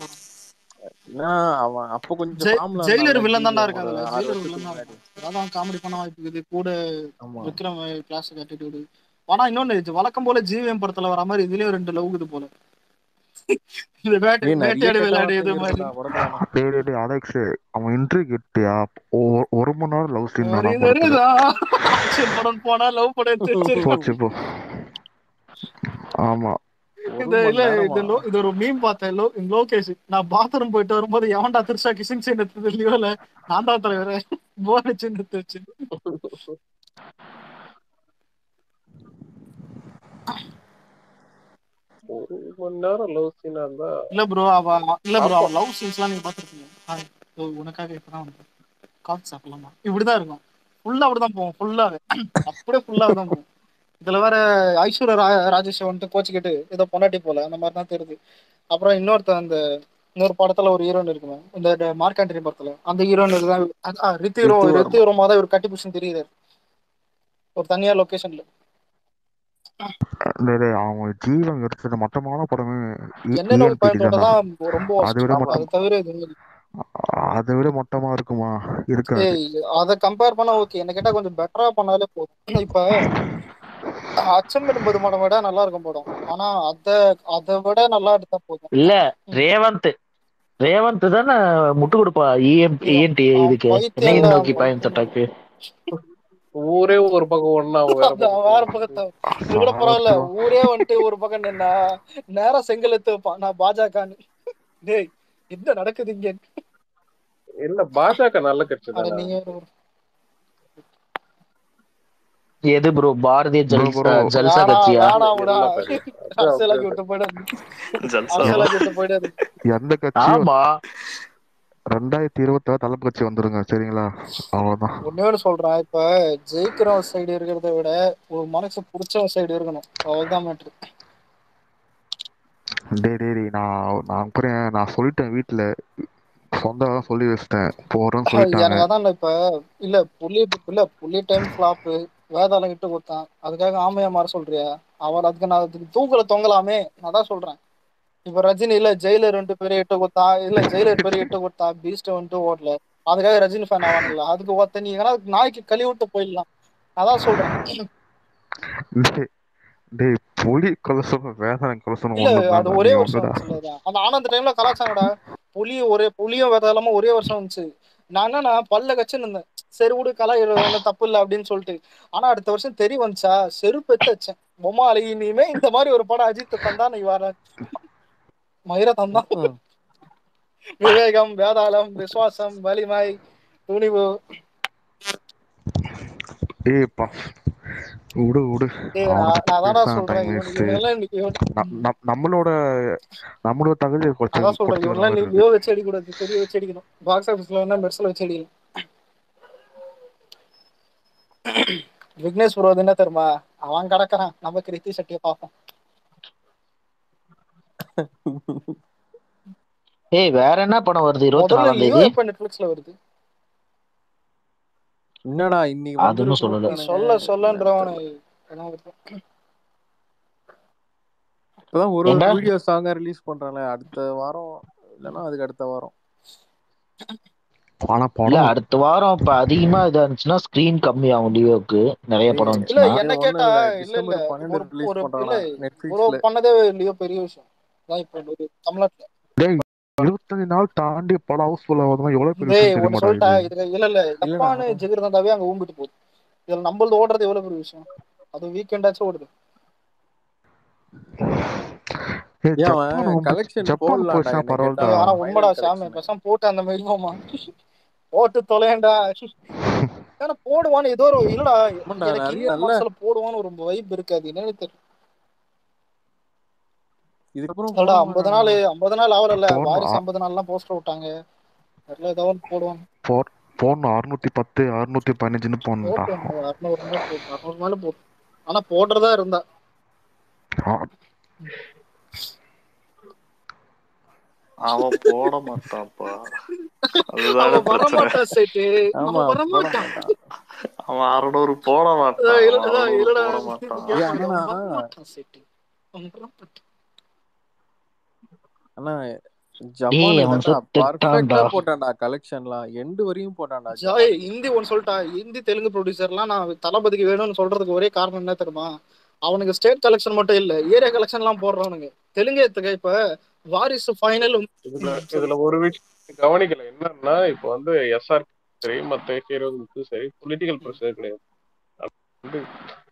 அவன் அப்ப கொஞ்சம் ஜெயிலர் வில்லன் ஜிவிஎம் இருக்கான் ஜெயிலர் வில்லன் தான் அதான் காமெடி பண்ண வாய்ப்பு இருக்குது. கூட விக்ரம் கிளாஸ் ஆட்டிடியூடு ஆனா இன்னொன்னு வழக்கம் போல ஜிவிஎம் படத்துல வர மாதிரி இதுலயும் ரெண்டு போல விளையாடு இது வார்த்தைங்க அவன். இன்ட்ரி கிட்டியா ஒரு மணி நேரம் லவ் சீன் போனா லவ் படம் ஆமா. இல்ல இது ஒரு மீம் பார்த்தேன் லோ லோகேஷ். நான் பாத்ரூம் போயிட்டு வரும்போது எவன்டா திருஷா கிஷன் சீன் எடுத்தது இல்லையோ இல்ல நான் தான் தலைவர் போர் சின்ன எடுத்து வச்சு ஒரு மணி நேரம் லவ் சீனா இருந்தா இல்ல ப்ரோ அவ இல்ல ப்ரோ அவ லவ் சீன்ஸ் எல்லாம் நீங்க பாத்துருக்கீங்க உனக்காக இப்பதான் வந்து காஃபி சாப்பிடலாமா? இப்படிதான் இருக்கும். ஃபுல்லா அப்படிதான் போகும் ஃபுல்லாவே அப்படியே ஃபுல்லா தான் போகும் இதுல வேற ஐஸ்வர்யா ராஜேஷ் வந்துட்டு கோச்சிக்கிட்டு ஏதோ பொண்டாட்டி போல அந்த மாதிரி தான் தெரியுது. அப்புறம் இன்னொருத்த அந்த இன்னொரு படத்துல ஒரு ஹீரோயின் இருக்குமே இந்த மார்க் ஆண்டனி படத்துல. அந்த ஹீரோயின் தான் ரித்திரோ ரித்து வர்மா ரித்திரோமா தான் இவர் கட்டி பிடிச்சுன்னு தெரியுது. ஒரு தனியா லொகேஷன்ல அவன் ஜீவன் எடுத்தது மட்டமான படமே அதை. விட இல்லை. அதை விட மட்டமா இருக்குமா? இருக்காது. ஏய் அதை கம்பேர் பண்ணா ஓகே என்ன கேட்டா கொஞ்சம் பெட்டரா பண்ணாலே போதும். இப்ப அச்சம் என்பது படம் விட நல்லா இருக்கும் படம். ஆனா அத அதை விட நல்லா எடுத்தா போதும். இல்ல. ரேவந்த். ரேவந்த் தானே முட்டு கொடுப்பா. இஎன்டி இதுக்கு. பைத்தியம் மெயின் இல்ல நோக்கி அவன் பாயிண்ட் அட்டாக்கு ஊரே ஒரு பக்கம் அவன் வேற. பக்கத்தை. கூட பரவாயில்ல ஊரே வந்துட்டு ஒரு பக்கம் நின்னா நேரா செங்கல் எடுத்து வைப்பான். நான் பாஜகன்னு. டேய் என்ன நடக்குது இங்க? இல்ல பாஜக நல்ல கட்சி எது ப்ரோ பாரதிய ப்ரோ ஜல்சா ஜல்சா கட்சியா? அரசியலாக்கி விட்டு போயிடாது. ஜல்சா. அரசியலாக்கி விட்டு போயிடாது. எந்த கட்சியும் ஆமா. ரெண்டாயிரத்தி இருபத்தி ஆறு தலைப்பு கட்சி வந்துருங்க சரிங்களா? அவ்வளவுதான். ஒன்னே ஒன்று சொல்றேன் இப்ப ஜெயிக்கிறவன் சைடு இருக்கிறத விட ஒரு மனசு பிடிச்சவன் சைடு இருக்கணும். அவ்வளவுதான் மேட்ரு டேய் டேய் டேய், நான் நான் கூட நான் சொல்லிட்டேன் வீட்டுல சொந்த சொல்லி வச்சிட்டேன். போறேன்னு சொல்லிட்டாங்க. எனக்கு அதான் இப்ப. இல்ல புள்ளி இல்ல புள்ளி டைம் ஃபிளாப் வேதாளம் இட்டு கொடுத்தான். அதுக்காக ஆமையா மாற சொல்றியா? அவன் அதுக்கு நான் அதுக்கு தூக்கல தொங்கலாமே. நான் தான் சொல்றேன். இப்ப ரஜினி இல்ல ஜெயிலர் வந்துட்டு பெரிய இட்டு கொடுத்தான் இல்ல ஜெயிலர் பெரிய இட்டு கொடுத்தான் பீஸ்ட் வந்துட்டு ஓடல. அதுக்காக ரஜினி ஃபேன் ஆவானுங்களா அதுக்கு ஒருத்த நீ ஏன்னா நாய்க்கு கழி விட்டு போயிடலாம். அதான் சொல்றேன். டேய் புலி கொலசனம் வேதனை கொலசனம் அது ஒரே வருஷம். அந்த ஆனந்த டைம்ல கலாச்சாரடா புலி ஒரே புலியும் வேதாளமும் ஒரே வருஷம் வந்துச்சு. நான் என்னன்னா பல்ல கச்சுன்னு இருந்தேன். சரி விடு கலா ஒன்றும் தப்பு இல்லை அப்படின்னு சொல்லிட்டு. ஆனா அடுத்த வருஷம் தெரி வந்துச்சா? செருப்பு எடுத்து வச்சேன். பொம்மாளி இனிமே இந்த மாதிரி ஒரு படம் அஜித் தந்தா நீ வர மயிர தந்தான் ம். விவேகம் வேதாளம் விசுவாசம் வலிமை துணிவு. ஏய் பா விடு விடு நம்மளோட நம்மளோட தகுதியை குறைச்சு அதான் சொல்றேன். இவனெல்லாம் நீ இருக்கு வச்சு அடிக்கூடாது. பெரிய வச்சு அடிக்கணும். பாக்ஸ் ஆஃபீஸ்ல வேணா மெர்சல் வச்சு அடிக்கணும். விக்னேஷ் ப்ரோ என்ன தெரியுமா? அவன் கிடக்குறான். நம்ம கிருத்தி சட்டியை பார்ப்போம். ஏய் வேற என்ன படம் வருது இருபத்தி நாலாம் தேதி? நெட்ஃபிளிக்ஸ்ல வருது. என்னடா இன்னைக்கு அது இன்னும் வந்துட்டு சொல்லல சொல்ல சொல்லன்றவன். இப்பதான் ஒரு வீடியோ சாங்கா ரிலீஸ் பண்றாங்க அடுத்த வாரம் இல்லைன்னா அதுக்கு அடுத்த வாரம். இல்ல படம் அடுத்த வாரம் இப்ப அதிகமா இதா இருந்துச்சுன்னா ஸ்கிரீன் கம்மி ஆகும் லியோக்கு நிறைய படம் இல்ல வந்துச்சுன்னா என்ன கேட்டா இல்ல இல்ல ஒரு பண்ணதே லியோ பெரிய விஷயம். அதான் இப்ப ஒரு தமிழ்நாட்டுல. இருபத்தஞ்சு நாள் தாண்டி படம் ஹவுஸ்ஃபுல் ஆகுதுன்னா எவ்வளவு பெரிய இல்ல இல்ல. ஜப்பானு ஜெகர்தண்டாவே அங்க ஊம்பிட்டு போகுது. இதுல நம்மளது ஓடுறது எவ்வளவு பெரிய விஷயம்? அது வீக்கெண்டாச்சும் ஓடுது. போட்டு அந்த மாதிரி போமா போட்டு தொலையண்டா ஏன்னா போடுவான்னு ஏதோ ஒரு இல்லடா போடுவான்னு ஒரு வைப் இருக்காது. என்னன்னு தெரியல. இதுக்கப்புறம் ஐம்பது நாள் ஐம்பது நாள் போடணும் வாரிசு ஐம்பது நாள்லாம் போஸ்டர் விட்டாங்க. தெரியல ஏதோ ஒன்று போடுவாங்க. போ- போடணும். அறுநூத்தி பத்து அறுநூத்தி பதினஞ்சுன்னு அறுநூறு மேல போட்டோம். ஆனா போடுறதா இருந்தா. ஆ, அவன் போட மாட்டான்ப்பா. அதுதானே பிரச்சனை. வரமாட்டான் சேட்டு. ஆமா அவன் அறநூறு போட மாட்டான். இல்லடா போட மாட்டான் ஏய் கேப்பி ஆனா அவன் வரமாட்டான் சேட்டு அவன் வரமாட்டான் ஆனா டேய் ஜப்பானுக்கு அவன் தான்டா செத்துட்டான்டா பர்ஃபெக்டா போட்டான்டா கலெக்ஷன்லாம் எண்டு வரையும் போட்டான்டா ஜாய் ஹிந்தி ஒன்னு சொல்லிட்டா. ஹிந்தி தெலுங்கு ப்ரொடியூசர்லாம் நான் தளபதிக்கு வேணும்னு சொல்றதுக்கு ஒரே காரணம் என்ன தெரியுமா? அவனுக்கு ஸ்டேட் கலெக்ஷன் மட்டும் இல்ல ஏரியா கலெக்ஷன் எல்லாம் போடுறானுங்க தெலுங்கு எடுத்துக்க இப்ப வாரிசு ஃபைனல் இதுல இதுல ஒரு விஷயம் கவனிக்கல. என்னன்னா இப்போ வந்து எஸ்ஆர் சரி மத்த ஹீரோவுக்கு சரி பொலிட்டிக்கல் ப்ரெஷர் கிடையாது. வந்து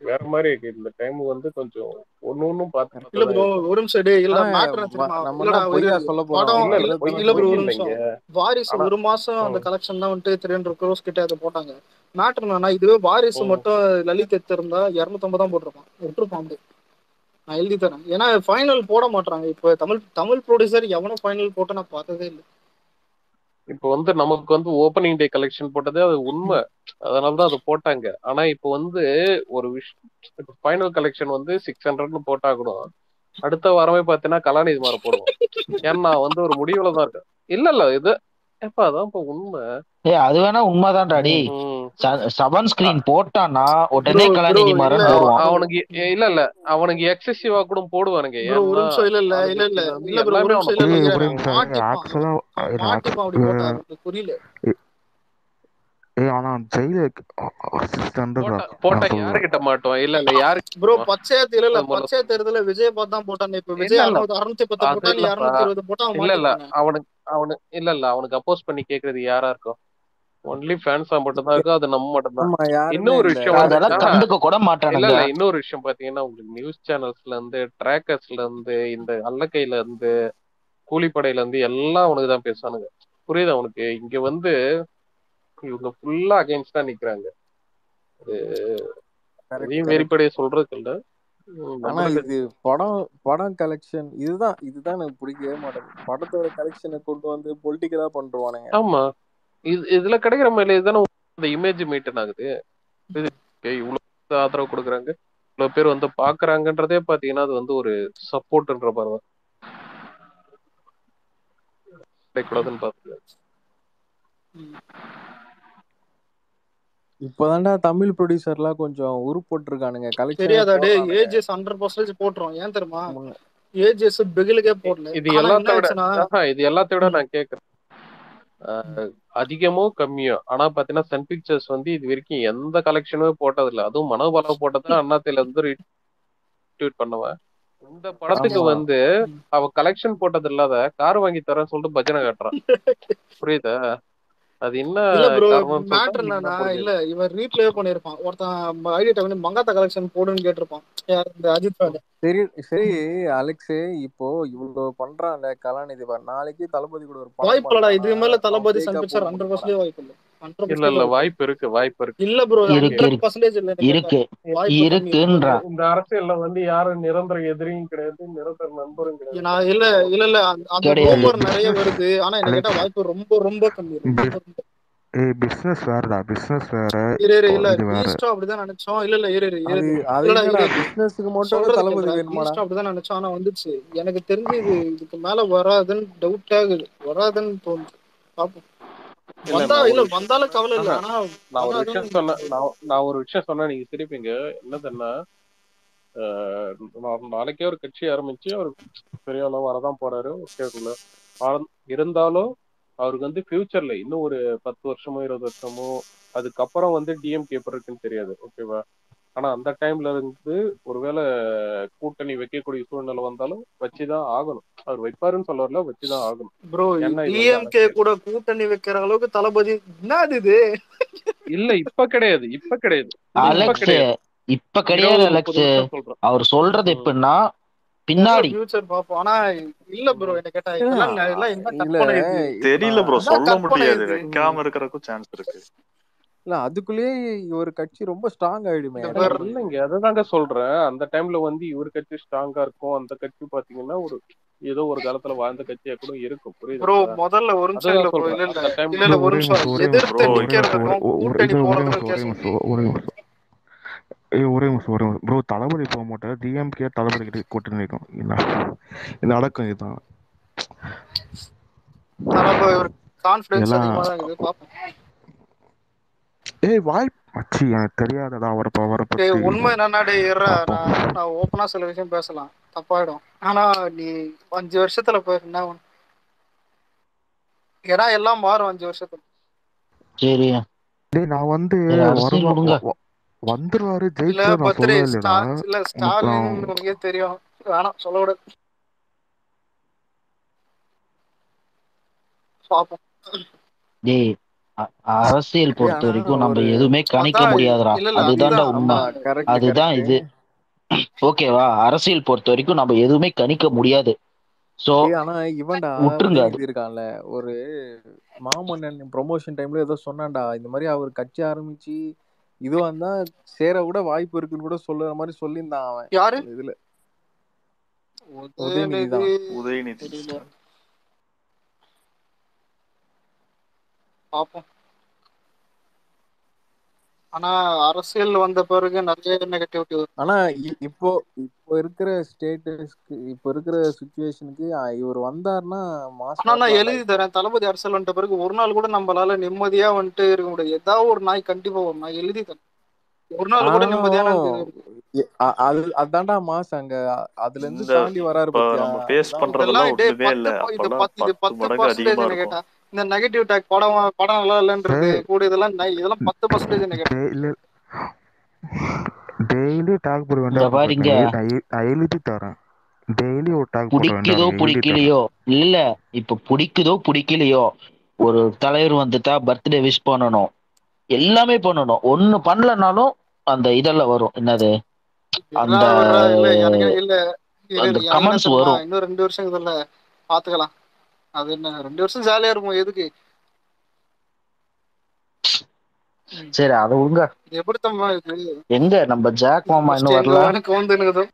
வேற மாதிரி இருக்கு. இந்த டைம் வந்து கொஞ்சம் ஒண்ணு ஒண்ணும் பார்த்து இல்ல ப்ரோ ஒரு நிமிஷம் டேய் இல்ல சொல்ல போறோம். இல்ல ப்ரோ ஒரு நிமிஷம். வாரிசு ஒரு மாசம் அந்த கலெக்ஷன் தான் வந்துட்டு த்ரீ ஹண்ட்ரட் க்ரோஸ் கிட்ட அதை போட்டாங்க. மேட்ரு என்னன்னா இதுவே வாரிசு. மட்டும் லலித் எடுத்திருந்தா இரநூத்தம்பது தான் போட்டிருப்பான். விட்டுருப்பான் அப்படி நான் எழுதி தரேன் ஏன்னா ஃபைனல் போட மாட்டாங்க இப்போ தமிழ் தமிழ் ப்ரொடியூசர் எவனும் ஃபைனல் போட்டு நான் பார்த்ததே இல்லை. இப்போ வந்து நமக்கு வந்து ஓப்பனிங் டே கலெக்ஷன் போட்டதே அது உண்மை. அதனாலதான் அது போட்டாங்க. ஆனா இப்போ வந்து ஒரு விஷ் இப்போ ஃபைனல் கலெக்ஷன் வந்து சிக்ஸ் ஹண்ட்ரட்னு போட்டா கூட அடுத்த வாரமே பாத்தீங்கன்னா கலாநிதி மாற போடுவோம் ஏன்னா வந்து ஒரு முடிவுல தான் இருக்கு. இல்ல இல்ல இது எப்ப அதான் இப்போ உண்மை. ஏய் அது வேணா உண்மைதான்டா டேய் ம். செவன் ஸ்கிரீன் போட்டான்னா ப்ரோ உடனே கலாநிதி இல்ல ப்ரோ அவனுக்கு இல்ல இல்ல. அவனுக்கு எக்ஸசிவா கூட போடுவானுங்க. ஒரு நிமிஷம் இல்ல இல்ல இல்ல இல்ல. இல்ல ப்ரோ ஒரு நிமிஷம் இல்ல இல்ல ஆக்சுவலா புரியல. ஏய் ஆனா ஜெயில போட்டா சொல்றேன். யாருக்கிட்ட மாட்டோம் இல்ல இல்ல யாருக்கு ப்ரோ மாட்டுவான்? பச்சையா தெரியல அது முதல்ல பச்சையா தெரியுதுல விஜய் பார்த்து தான் போட்டான். இப்ப இல்ல விஜய் இல்ல. அறுநூத்தி அறுநூத்தி பத்து அது போட்டா நீ இல்லப்பா. இருநூத்தி இருபது போட்டா அவன் இல்ல இல்ல. அவனுக்கு அவனு இல்ல இல்ல அவனுக்கு அப்போஸ் பண்ணி கேக்குறது யாரா இருக்கும் ஒன்லி ஃபேன்ஸா மட்டும் தான் இருக்கும் அது நம்ம மட்டும் தான் இன்னொரு விஷயம் அதெல்லாம் கண்டுக்க கூட இல்ல மாட்டானுங்க. இல்ல இன்னொரு விஷயம் பாத்தீங்கன்னா உங்களுக்கு நியூஸ் சேனல்ஸ்ல இருந்து ட்ராக்கர்ஸ்ல இருந்து இந்த அல்லக்கையில இருந்து கூலிப்படையில இருந்து எல்லாம் அவனுக்கு தான் பேசுவானுங்க. புரியுது அவனுக்கு இங்க வந்து இவங்க ஃபுல்லா அகைன்ஸ்டா நிக்கிறாங்க. அது கரெக்ட் எதையும் கரெக்ட் வெளிப்படையை சொல்றதுக்கு இல்ல. ஆனா இது படம் படம் கலெக்ஷன் இதுதான் இதுதான் எனக்கு பிடிக்கவே மாட்டேங்குது. படத்தோட கலெக்ஷனை கொண்டு வந்து பொலிட்டிக்கலா பண்ணிருவானுங்க ஆமா. இது இதுல கிடைக்கிற மைலேஜ் தானே இந்த இமேஜ் மெயின்டைன் ஆகுது. இவ்வளவு ஆதரவு கொடுக்குறாங்க இவ்வளவு பேர் வந்து பாக்குறாங்கன்றதே பாத்தீங்கன்னா அது வந்து ஒரு சப்போர்ட்ன்ற மாதிரி தான். கிடைக்கூடாதுன்னு பாத்துக்க இப்பதான்டா தமிழ் ப்ரொடியூசர்லாம் கொஞ்சம் உருப்போட்டிருக்கானுங்க. கலெக்ஷனே தெரியாதா டே போடுறானுங்க ஏஜஸ் ஹண்ட்ரட் பர்சன்டேஜ் போட்டுரும். ஏன் தெரியுமா? ஏஜஸ் பிகிலுக்கே போடல. இது ஆனா எல்லாத்த என்ன விட ஆச்சுன்னா ஆஹா, இது எல்லாத்த விட ம், நான் கேக்குறேன். ஆஹ், அதிகமோ கம்மியோ. ஆனா பாத்தீங்கன்னா சன் பிக்சர்ஸ் வந்து இது வரைக்கும் எந்த கலெக்ஷனுமே போட்டது இல்ல அதுவும் மனோபாலா போட்டதை அண்ணாத்தையில இருந்து ட்வீட் பண்ணுவேன். இந்த படத்துக்கு வந்து. அவ கலெக்ஷன் போட்டது இல்லாத கார் வாங்கி தரேன்னு சொல்லிட்டு பஜனை காட்டுறான். புரியுதா? அது என்ன ப்ரோ நீங்க என்னன்னா இல்ல இவன் ரீப்ளே பண்ணிருப்பான் ஒருத்தன் ஐடியா வந்து மங்காத்தா கலெக்ஷன் போடுன்னு கேட்டிருப்பான். யார் இந்த அஜித் சரி சரி அலெக்ஸே இப்போ இவ்வளவு பண்றான்ல கலாநிதி பாரு. நாளைக்கு தளபதி கூட ஒரு வாய்ப்பு இல்லடா பண்றானா இதுக்கு மேல தளபதி சன் பிக்சர் மாட்டானா பர்சன்டேஜ் வாய்ப்பு இல்லை. இல்ல இல்ல வாய்ப்பு இருக்கு வாய்ப்பு இருக்கு. இல்ல ப்ரோ இருக்கு இருக்குன்றா. இந்த அரசியல்ல வந்து யாரும் நிரந்தர எதிரியும் கிடையாது நிரந்தர நண்பரும் கிடையாது. நான் இல்ல இல்ல இல்ல அந்த- ரூமர் நிறைய வருது. ஆனா என்ன கேட்டா வாய்ப்பு ரொம்ப ரொம்ப கம்மி. ஏய் பிசினஸ் வேறடா பிசினஸ் வேற. இரு இரு ஓ, இல்ல இது வேற. ஈஸ்டும் அப்படிதான் நினைச்சோம். இல்ல இல்ல இரு இரு இரு. பிசினஸுக்கு மட்டும் கேளுடா வேணுமாடா? அப்படிதான் நினைச்சோம். ஆனா வந்துச்சு. எனக்கு தெரிஞ்சு இது இதுக்கு மேல வராதுன்னு டவுட் ஆகுது. வராதுன்னு தோணுது. பாப்போம். நான் ஒரு விஷயம் வந்தாலும் கவலை இல்ல. ஆஹா, ஆனா நான் ஒரு வராதுன்னு விஷயம் சொன்னேன் நான் நான் ஒரு விஷயம் சொன்னா நீங்க சிரிப்பீங்க. என்னதுன்னா நாளைக்கே ஒரு கட்சி ஆரம்பிச்சு அவர் பெரிய அளவு வரதான் போறாரு இருந்தாலும் அவருக்கு வந்து ஃபியூச்சர்ல இன்னும் ஒரு பத்து வருஷமோ இருபது வருஷமோ அதுக்கப்புறம் வந்து டிஎம்கே எப்படி இருக்குன்னு தெரியாது ஓகேவா ஆனா அந்த டைம்ல இருந்து ஒருவேளை கூட்டணி வைக்கக்கூடிய சூழ்நிலை வந்தாலும் வச்சுதான் ஆகணும். அவர் வைப்பாருன்னு சொல்ல வரல வச்சுதான் ஆகணும். ப்ரோ டிஎம்கே கூட கூட்டணி வைக்கிற அளவுக்கு தளபதி என்னது இது இல்ல இப்ப கிடையாது இப்ப கிடையாது. இப்ப கிடையாது. அவர் சொல்றது. எப்படின்னா பின்னாடி. ஃபியூச்சர் பாப்போம் ஆனா இல்ல ப்ரோ என்ன கேட்டா இதெல்லாம் என்ன தெரியல ப்ரோ என்ன சொல்ல முடியாது. வைக்காம இருக்கிறதுக்கும் சான்ஸ் இருக்கு. இல்ல அதுக்குள்ளேயே ஒரு கட்சி ரொம்ப ஸ்ட்ராங் ஆயிடுமே. பேர் இல்லைங்க. அதுதாங்க சொல்றேன். அந்த டைம்ல வந்து இவர் கட்சி ஸ்ட்ராங்கா இருக்கும். அந்த கட்சி பாத்தீங்கன்னா ஒரு ஏதோ ஒரு காலத்துல வாழ்ந்த கட்சியா கூட இருக்கும். ப்ரோ புரியுதுங்களா முதல்ல ஒரு நிமிஷம் இல்ல ப்ரோ. இல்ல ஒரு நிமிஷம். ஒரே எதிர்த்து நிமிஷம் ப்ரோ நிக்கிறதுக்கும் கூட்டணி போறதுக்கும் வித்தியாசம் ஒரே நிமிஷம் ஒரே நிமிஷம். ப்ரோ தளபதி போக மாட்டார். டிஎம்கே தளபதி கிட்ட கூட்டணி நிற்கும் என்ன? இந்த அடக்கம் இதுதான். அதிகமா தான் இருக்குது. பாப்போம். ஏய் வாய் மச்சி எனக்கு தெரியாதடா அவரை ப- அவரை பத்தி. உண்மை என்னன்னா பார்ப்போம் நான் நான் ஓப்பனா சில விஷயம் பேசலாம். தப்பாயிடும். ஆனா நீ அஞ்சு வருஷத்துல போய் என்ன ஏன்னா எல்லாம் மாறும் அஞ்சு வருஷத்துல. சரி. டேய் நான் வந்து வந்துருவாரு உனக்கு ஸ்டாலின் உனக்கே தெரியும். வேணாம் சொல்ல விட பாப்போம். டேய் அரசியல் பொறுத்த வரைக்கும் நம்ம எதுவுமே கணிக்க முடியாதுடா. அதுதான்டா அதுதான் உண்மை. அதுதான் இது. ஓகேவா? அரசியல் பொறுத்த வரைக்கும் நம்ம எதுவுமே கணிக்க முடியாது. சோ ஆனா இவன்டா விட்டுருங்க இருக்கான்ல ஒரு மாமன்னன் ப்ரொமோஷன் டைம்ல ஏதோ சொன்னான்டா இந்த மாதிரி அவர் கட்சி ஆரம்பிச்சு இது வந்தா சேர கூட வாய்ப்பு இருக்குன்னு கூட சொல்லுற மாதிரி சொல்லியிருந்தான் அவன். இதுல. உதயநிதி தான். உதயநிதி. பாப்போம். ஆனா அரசியல் வந்த பிறகு நிறைய நெகட்டிவிட்டி வரும். ஆனா இ- இப்போ இப்போ இருக்கிற ஸ்டேட்டஸ்க்கு இப்போ இருக்கிற சுச்சுவேஷனுக்கு இவர் வந்தாருன்னா மாஸ் ஆனா நான் எழுதி தரேன். தளபதி அரசியல் வந்துட்ட பிறகு ஒரு நாள் கூட நம்மளால நிம்மதியா வந்துட்டு இருக்க முடியாது. ஏதாவது ஒரு நாய் கண்டிப்பா வரும். நான் எழுதி தரேன். ஒரு நாள் கூட நிம்மதியான அ- அது அதான்டா மாஸ் அங்க. அதுல இருந்து தாண்டி வராரு பேஸ் பண்றதெல்லாம் ஒண்ணுமே இல்ல. இது அப்பெல்லாம் பத்து இது பத்து பத்து மடங்கு பர்சன்டேஜ் அதிகமா என்ன இருக்கும். கேட்டா இந்த நெகட்டிவ் டாக் படம் படம் நல்லா இல்லைன்றது கூட இதெல்லாம் இதெல்லாம் பத்து பர்சன்டேஜ் டேய் இல்ல. டெய்லி டாக் போட இந்த வேண்டாம் பாருங்க. நான் எழுதி தரேன். டெய்லி ஒரு டாக் பிடிக்குதோ பிடிக்கலையோ? இல்ல. இப்ப பிடிக்குதோ பிடிக்கலையோ? ஒரு தலைவர் வந்துட்டா பர்த்டே விஷ் பண்ணணும். எல்லாமே பண்ணணும். ஒண்ணு பண்ணலனாலும் அந்த இதெல்லாம் வரும். என்னது? அந்த இல்ல அந்த கமெண்ட்ஸ் வரும். இன்னும் ரெண்டு வருஷம் இதுல பாத்துக்கலாம். அது என்ன ரெண்டு வருஷம் ஜாலியா இருக்கும். எதுக்கு. சரி அதை இது எப்படி தம்மா இது? எங்க? நம்ம ஜாக் மாமா இன்னும் வரல? வேணும் கவுந்துனுக்குதோ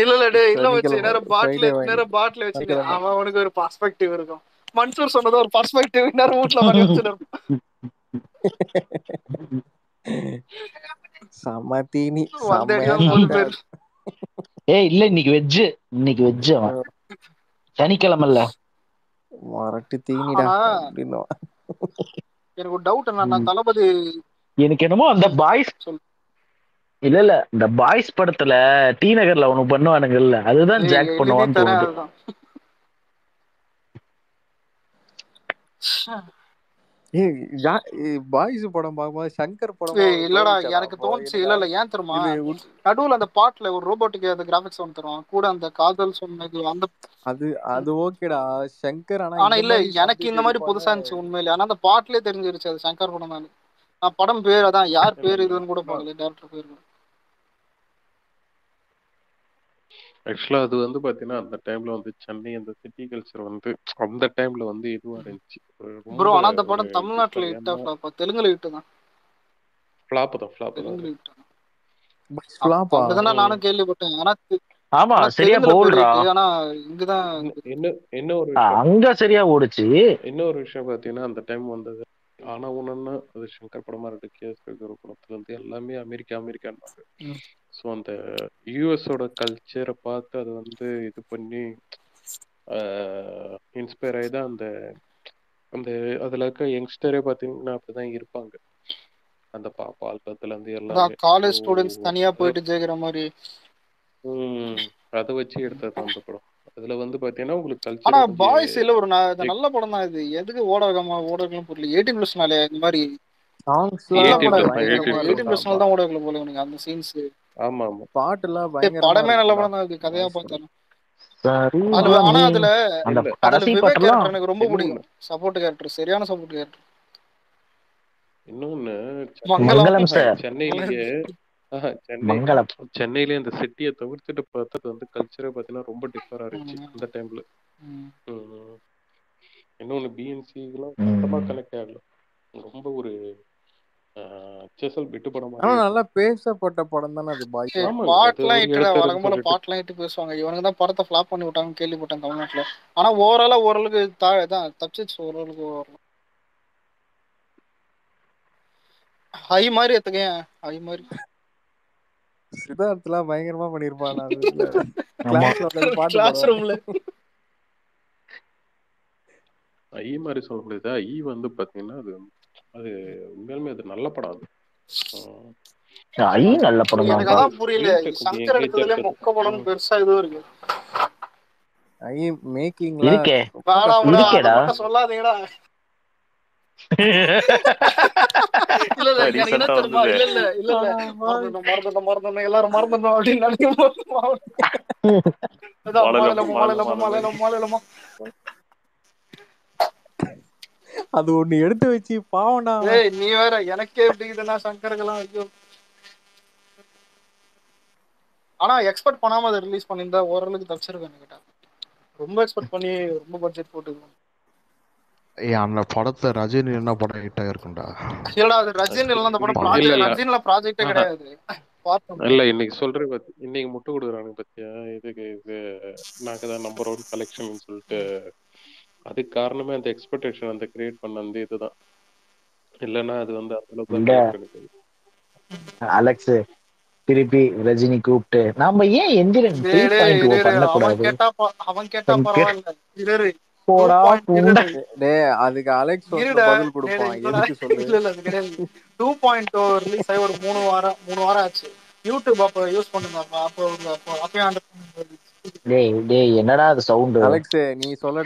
இல்ல இல்ல டேய் இல்ல வச்சு நேரம் பாட்டில் வாங்கி. நேரம் பாட்டில் சனிக்கிழமை அவன் அவனுக்கு ஒரு பர்ஸ்பெக்டிவ் இருக்கும். மன்சூர் சொன்னது ஒரு பர்ஸ்பெக்டிவ் நேரம் வீட்டுல பண்ணி வச்சுன்னு செம்ம தீனி வந்து ஏய் இல்ல இன்னைக்கு வெஜ் இன்னைக்கு வெஜ் அவன். சனிக்கிழமை இல்ல மரட்டு தீனிடா அப்படின்னு. எனக்கு ஒரு டவுட் என்னன்னா. தளபதி எனக்கு என்னமோ அந்த பாய்ஸ் சொல். இல்ல இல்ல இந்த பாய்ஸ் படத்துல டி நகர்ல ஒண்ணு பண்ணுவானுங்கல்ல அதுதான் ஜாக் பண்ணுவான்னு தோணுது. பாய்ஸ் படம் பார்க்கும்போது சங்கர் படமா இல்லடா எனக்கு தோணுச்சு. இல்ல இல்ல ஏன் தெரியுமா? நடுவுல அந்த பாட்டுல ஒரு ரோபோட்டுக்கு அந்த கிராபிக்ஸ் ஒன்று தரும் கூட அந்த காதல் சொன்னது அந்த அது அது ஓகேடா. சங்கர் ஆனா ஆனா இல்ல எனக்கு இந்த மாதிரி புதுசா இருந்துச்சு உண்மையிலே. ஆனா அந்த பாட்டுலயே தெரிஞ்சிருச்சு அது சங்கர் படம் தான் நான் படம் பேர் அதான் யார் பேர் இதுன்னு கூட பார்க்கல டேரக்டர் பேர் கூட ஆக்சுவலா அது வந்து பாத்தீங்கன்னா அந்த டைம்ல வந்து சென்னை அந்த சிட்டி கல்ச்சர் வந்து அந்த டைம்ல வந்து இதுவா இருந்துச்சு. ஒரு ப்ரோ ஆனா அந்த ஒரு படம் தமிழ்நாட்டுல ஏன்னா ஃபிளாப்பா தெலுங்குல ஹிட் தான். ஃபிளாப் தான் ஃபிளாப் தான். தெலுங்குல அது ஹிட் பாய்ஸ் ஃபிளாப்பா அப்படிதானே ம். நானும் கேள்விப்பட்டேன். ஆனா ஆமா சரியா போல்றா ஹிட் ஆனா இங்கதான் இன்னும் இன்னும் இன்னும் ஒரு அங்க சரியா ஓடுச்சு. இன்னொரு விஷயம் பார்த்தீங்கன்னா அந்த டைம் வந்தது. ஆனா ஒண்ணுன்னா அது சங்கர் படமா இருக்கட்டும் கே எஸ் ரவி படத்துல இருந்து எல்லாமே அமெரிக்கா அமெரிக்கான்னாங்க. ஸோ அந்த யூஎஸோட கல்ச்சரை பார்த்து அது வந்து இது பண்ணி இன்ஸ்பயர் ஆகி தான் அந்த அந்த அதுல இருக்க யங்ஸ்டரே பார்த்தீங்கன்னா அப்படிதான் இருப்பாங்க. அந்த பாப்பா ஆல்பத்துல இருந்து அதான் எல்லாமே காலேஜ் ஸ்டூடெண்ட்ஸ் தனியா போயிட்டு ஜெயிக்கிற மாதிரி. ம் அதை வச்சு எடுத்தது அந்த படம். அதுல வந்து பாத்தீங்கன்னா உங்களுக்கு ஆனா கல்ச்சரே கொஞ்சம் பாய்ஸ் இல்ல ஒரு நல்ல படம் தான் இது. எதுக்கு ஓட வைக்காம ஓட வைக்கலாம் புரியல. எயிட்டீன் பிளஸ்னாலே இந்த மாதிரி. சாங்ஸ்லாம் நல்ல 18 படம் plus இருக்கு. 18 எயிட்டீன் பிளஸ்னால தான் ஓட வைக்கல போல எனக்கு அந்த சீன்ஸ் ஆமா ஆமா பாட்டுலாம் பயங்கரமா படமே நல்ல படம் தான் இருக்கு. கதையா பார்த்தாலும் ஆனா. அதுல எனக்கு ரொம்ப பிடிக்கும். சப்போர்ட் கேரக்டர் சரியான சப்போர்ட் கேரக்டர் இன்னொன்னு சென்னையிலேயே சென்னையிலேயே இந்த சிட்டியை தவிர்த்துட்டு பார்த்தது வந்து கல்ச்சரே பார்த்தீங்கன்னா ரொம்ப டிஃபரா இருந்துச்சு அந்த டைம்ல. இன்னொன்னு பிஎன்சி இதெல்லாம் சுத்தமா. கனெக்ட் ஆகல. ரொம்ப ஒரு செசல் விட்டு படம் ஆனா நல்லா பேசப்பட்ட படம் தானே அது பாய். ஏய், ஆமாங்க, அது பாட்டுலாம் ஒரு இட்டுடா இடத்துல வழக்கம் போல சொல்லிட்டு. பாட்டுலாம் இட்டு பேசுவாங்க. இவனுங்க தான் படத்தை ஃபிளாப் பண்ணி விட்டாங்க கேள்விப்பட்டேன் தமிழ்நாட்டுல. ஆனா ஓவராலா ஓரளவுக்கு தா தான் தப்பிச்சிச்சு ஓரளவுக்கு ஓரளவு. ஹை மாதிரி எத்துக்கேன் ஹை மாதிரி. சித்தார்த்லாம் பயங்கரமா பண்ணிருப்பான் பாட்டு கிளாஸ். ரூம்ல ஐ மாதிரி சொல்ல முடியாது? ஐ வந்து பாத்தீங்கன்னா அது அது உண்மையாலுமே அது நல்ல படம் அது. ஐ நல்ல படம் எனக்கு தான் அதான் புரியல. சங்கர் எடுத்ததுல மொக்க படம் பெருசா எதுவும் இருக்கு. ஐ மேக்கிங்ல இருக்கே. இருக்கேடா. சொல்லாதீங்கடா. இல்ல இல்ல எனக்கு என்ன Recent (laughs) அது ஒண்ணு எடுத்து வச்சு பாவம்டா. நீ வேற எனக்கே எப்படி இதுன்னா சங்கருக்கெல்லாம் ஐயோ. ஆனா எக்ஸ்பெக்ட் பண்ணாம அதை ரிலீஸ் பண்ணியிருந்தா ஓரளவுக்கு தப்பிச்சிருக்கேன் கேட்டா ரொம்ப எக்ஸ்பெக்ட் பண்ணி ரொம்ப பட்ஜெட் போட்டு ஏய் அந்த படத்துல ரஜினி என்ன படம் ஹிட் ஆயிருக்கும்டா. இல்லடா அது ரஜினி இல்ல அந்த படம் இல்ல, ப்ராஜெக்ட் இல்ல. ரஜினில ப்ராஜெக்டே ஆஹா. கிடையாது. இல்ல இன்னைக்கு சொல்றேன் பாத்தி இன்னைக்கு முட்டு கொடுக்குறானுங்க பத்தியா? இதுக்கு இது நாங்க தான் நம்பர் ஒன் கலெக்ஷன் சொல்லிட்டு அதுக்கு காரணமே அந்த எக்ஸ்பெக்டேஷன் அந்த கிரியேட் பண்ண அந்த இதுதான். இல்லைன்னா அது வந்து அந்த அலெக்ஸ் திருப்பி ரஜினி கூப்பிட்டு நாம ஏன் எந்திரன் அவன் கேட்டா பரவாயில்ல. போடா டேய் அதுக்கு அலெக்ஸ். பதில் கொடுப்பான். எதுக்கு சொல்லு இல்ல இல்ல அது கிடையாது. டூ பாயிண்ட் ரிலீஸ் ஆகி ஒரு மூணு வாரம் மூணு வாரம் ஆச்சு. யூடியூப் அப்ப யூஸ் பண்ணுங்க. அப்ப அப்போ அப்போ டேய் டேய் என்னடா அது சவுண்டு அலெக்ஸ் நீ சொல்ல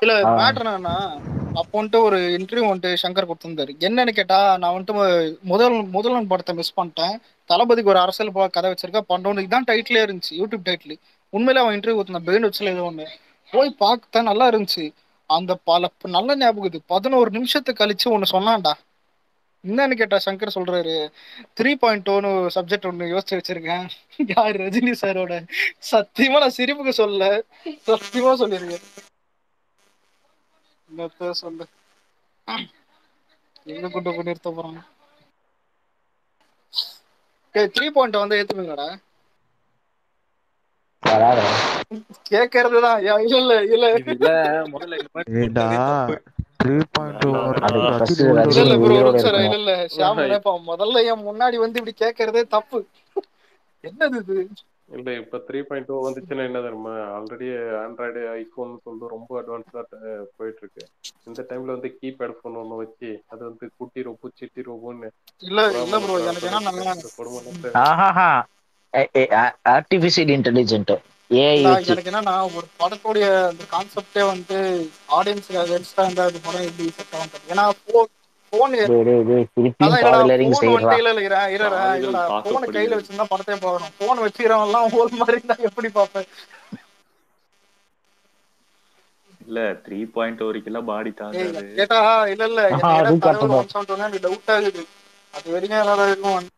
இல்ல ஆ. மேட்ரு என்னன்னா அப்போ வந்துட்டு ஒரு இன்டர்வியூ வந்துட்டு சங்கர் கொடுத்திருந்தாரு. என்னன்னு கேட்டா நான் வந்துட்டு முதல் முதல்வன் படத்தை மிஸ் பண்ணிட்டேன். தளபதிக்கு ஒரு அரசியல் கதை வச்சிருக்கா பண்றோம் இதான் டைட்டிலே இருந்துச்சு யூடியூப் டைட்டில் உண்மையிலே அவன் இன்டர்வியூ கொடுத்தான் பெயின் வச்சுல ஏதோ ஒண்ணு. போய் பார்த்தா நல்லா இருந்துச்சு. அந்த பல நல்ல ஞாபகம் இது. பதினோரு நிமிஷத்துக்கு கழிச்சு ஒன்னு சொன்னான்டா. என்னன்னு கேட்டா சங்கர் சொல்றாரு. த்ரீ பாயிண்ட் டூன்னு சப்ஜெக்ட் ஒன்னு யோசிச்சு வச்சிருக்கேன் யார் ரஜினி சாரோட? சத்தியமா நான் சிரிப்புக்கு சொல்ல சத்தியமா சொல்லிருக்கேன் என்னத்த சொல்லு. எங்க கொண்டு போய் நிறுத்த போறாங்க? த்ரீ பாயிண்ட் வந்து ஏத்துப்பீங்கடா வராத கேக்குறதுதான். இல்ல இல்ல. இல்ல. முதல்ல த்ரீ பாயிண்ட் முதல்ல என் முன்னாடி வந்து இப்படி கேக்குறதே தப்பு. என்னது இது? இல்ல இப்ப த்ரீ பாயிண்ட் டூ வந்துச்சுன்னா என்ன தெரியுமா? ஆல்ரெடி ஆண்ட்ராய்டு ஐபோன் சொல்லிட்டு ரொம்ப அட்வான்ஸ்டா போயிட்டு இருக்கு இந்த டைம்ல வந்து கீபேட் போன் ஒண்ணு வச்சு அது வந்து குட்டி ரொம்ப சிட்டி ரொம்பன்னு இல்ல ப்ரோ எனக்கு ஆர்டிபிஷியல் இன்டெலிஜென்ட் எனக்கு என்னன்னா ஒரு படத்தோடைய அந்த கான்செப்டே வந்து ஆடியன்ஸ்க்கு அகேன்ஸ்டா இருந்தா அது படம் எப்படி செட் ஆகும் ஏன்னா போன் போன். கையில வச்சிருந்தா படத்தையே பார்க்கணும் போன் வச்சுக்கிறவன் எல்லாம் ஹோல் மாதிரி இருந்தா எப்படி பார்ப்பேன்? இல்ல த்ரீ பாயிண்ட் வரைக்கும் பாடி ஏய், தாங்காது கேட்டா இல்ல இல்ல டவுட் ஆகுது. அது வரைக்கும் இருக்கும்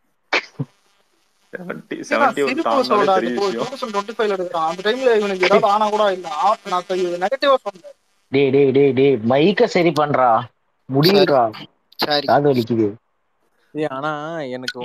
மைக்க சரி பண்றா. சரி காது வலிக்குது. ஆனா எனக்கு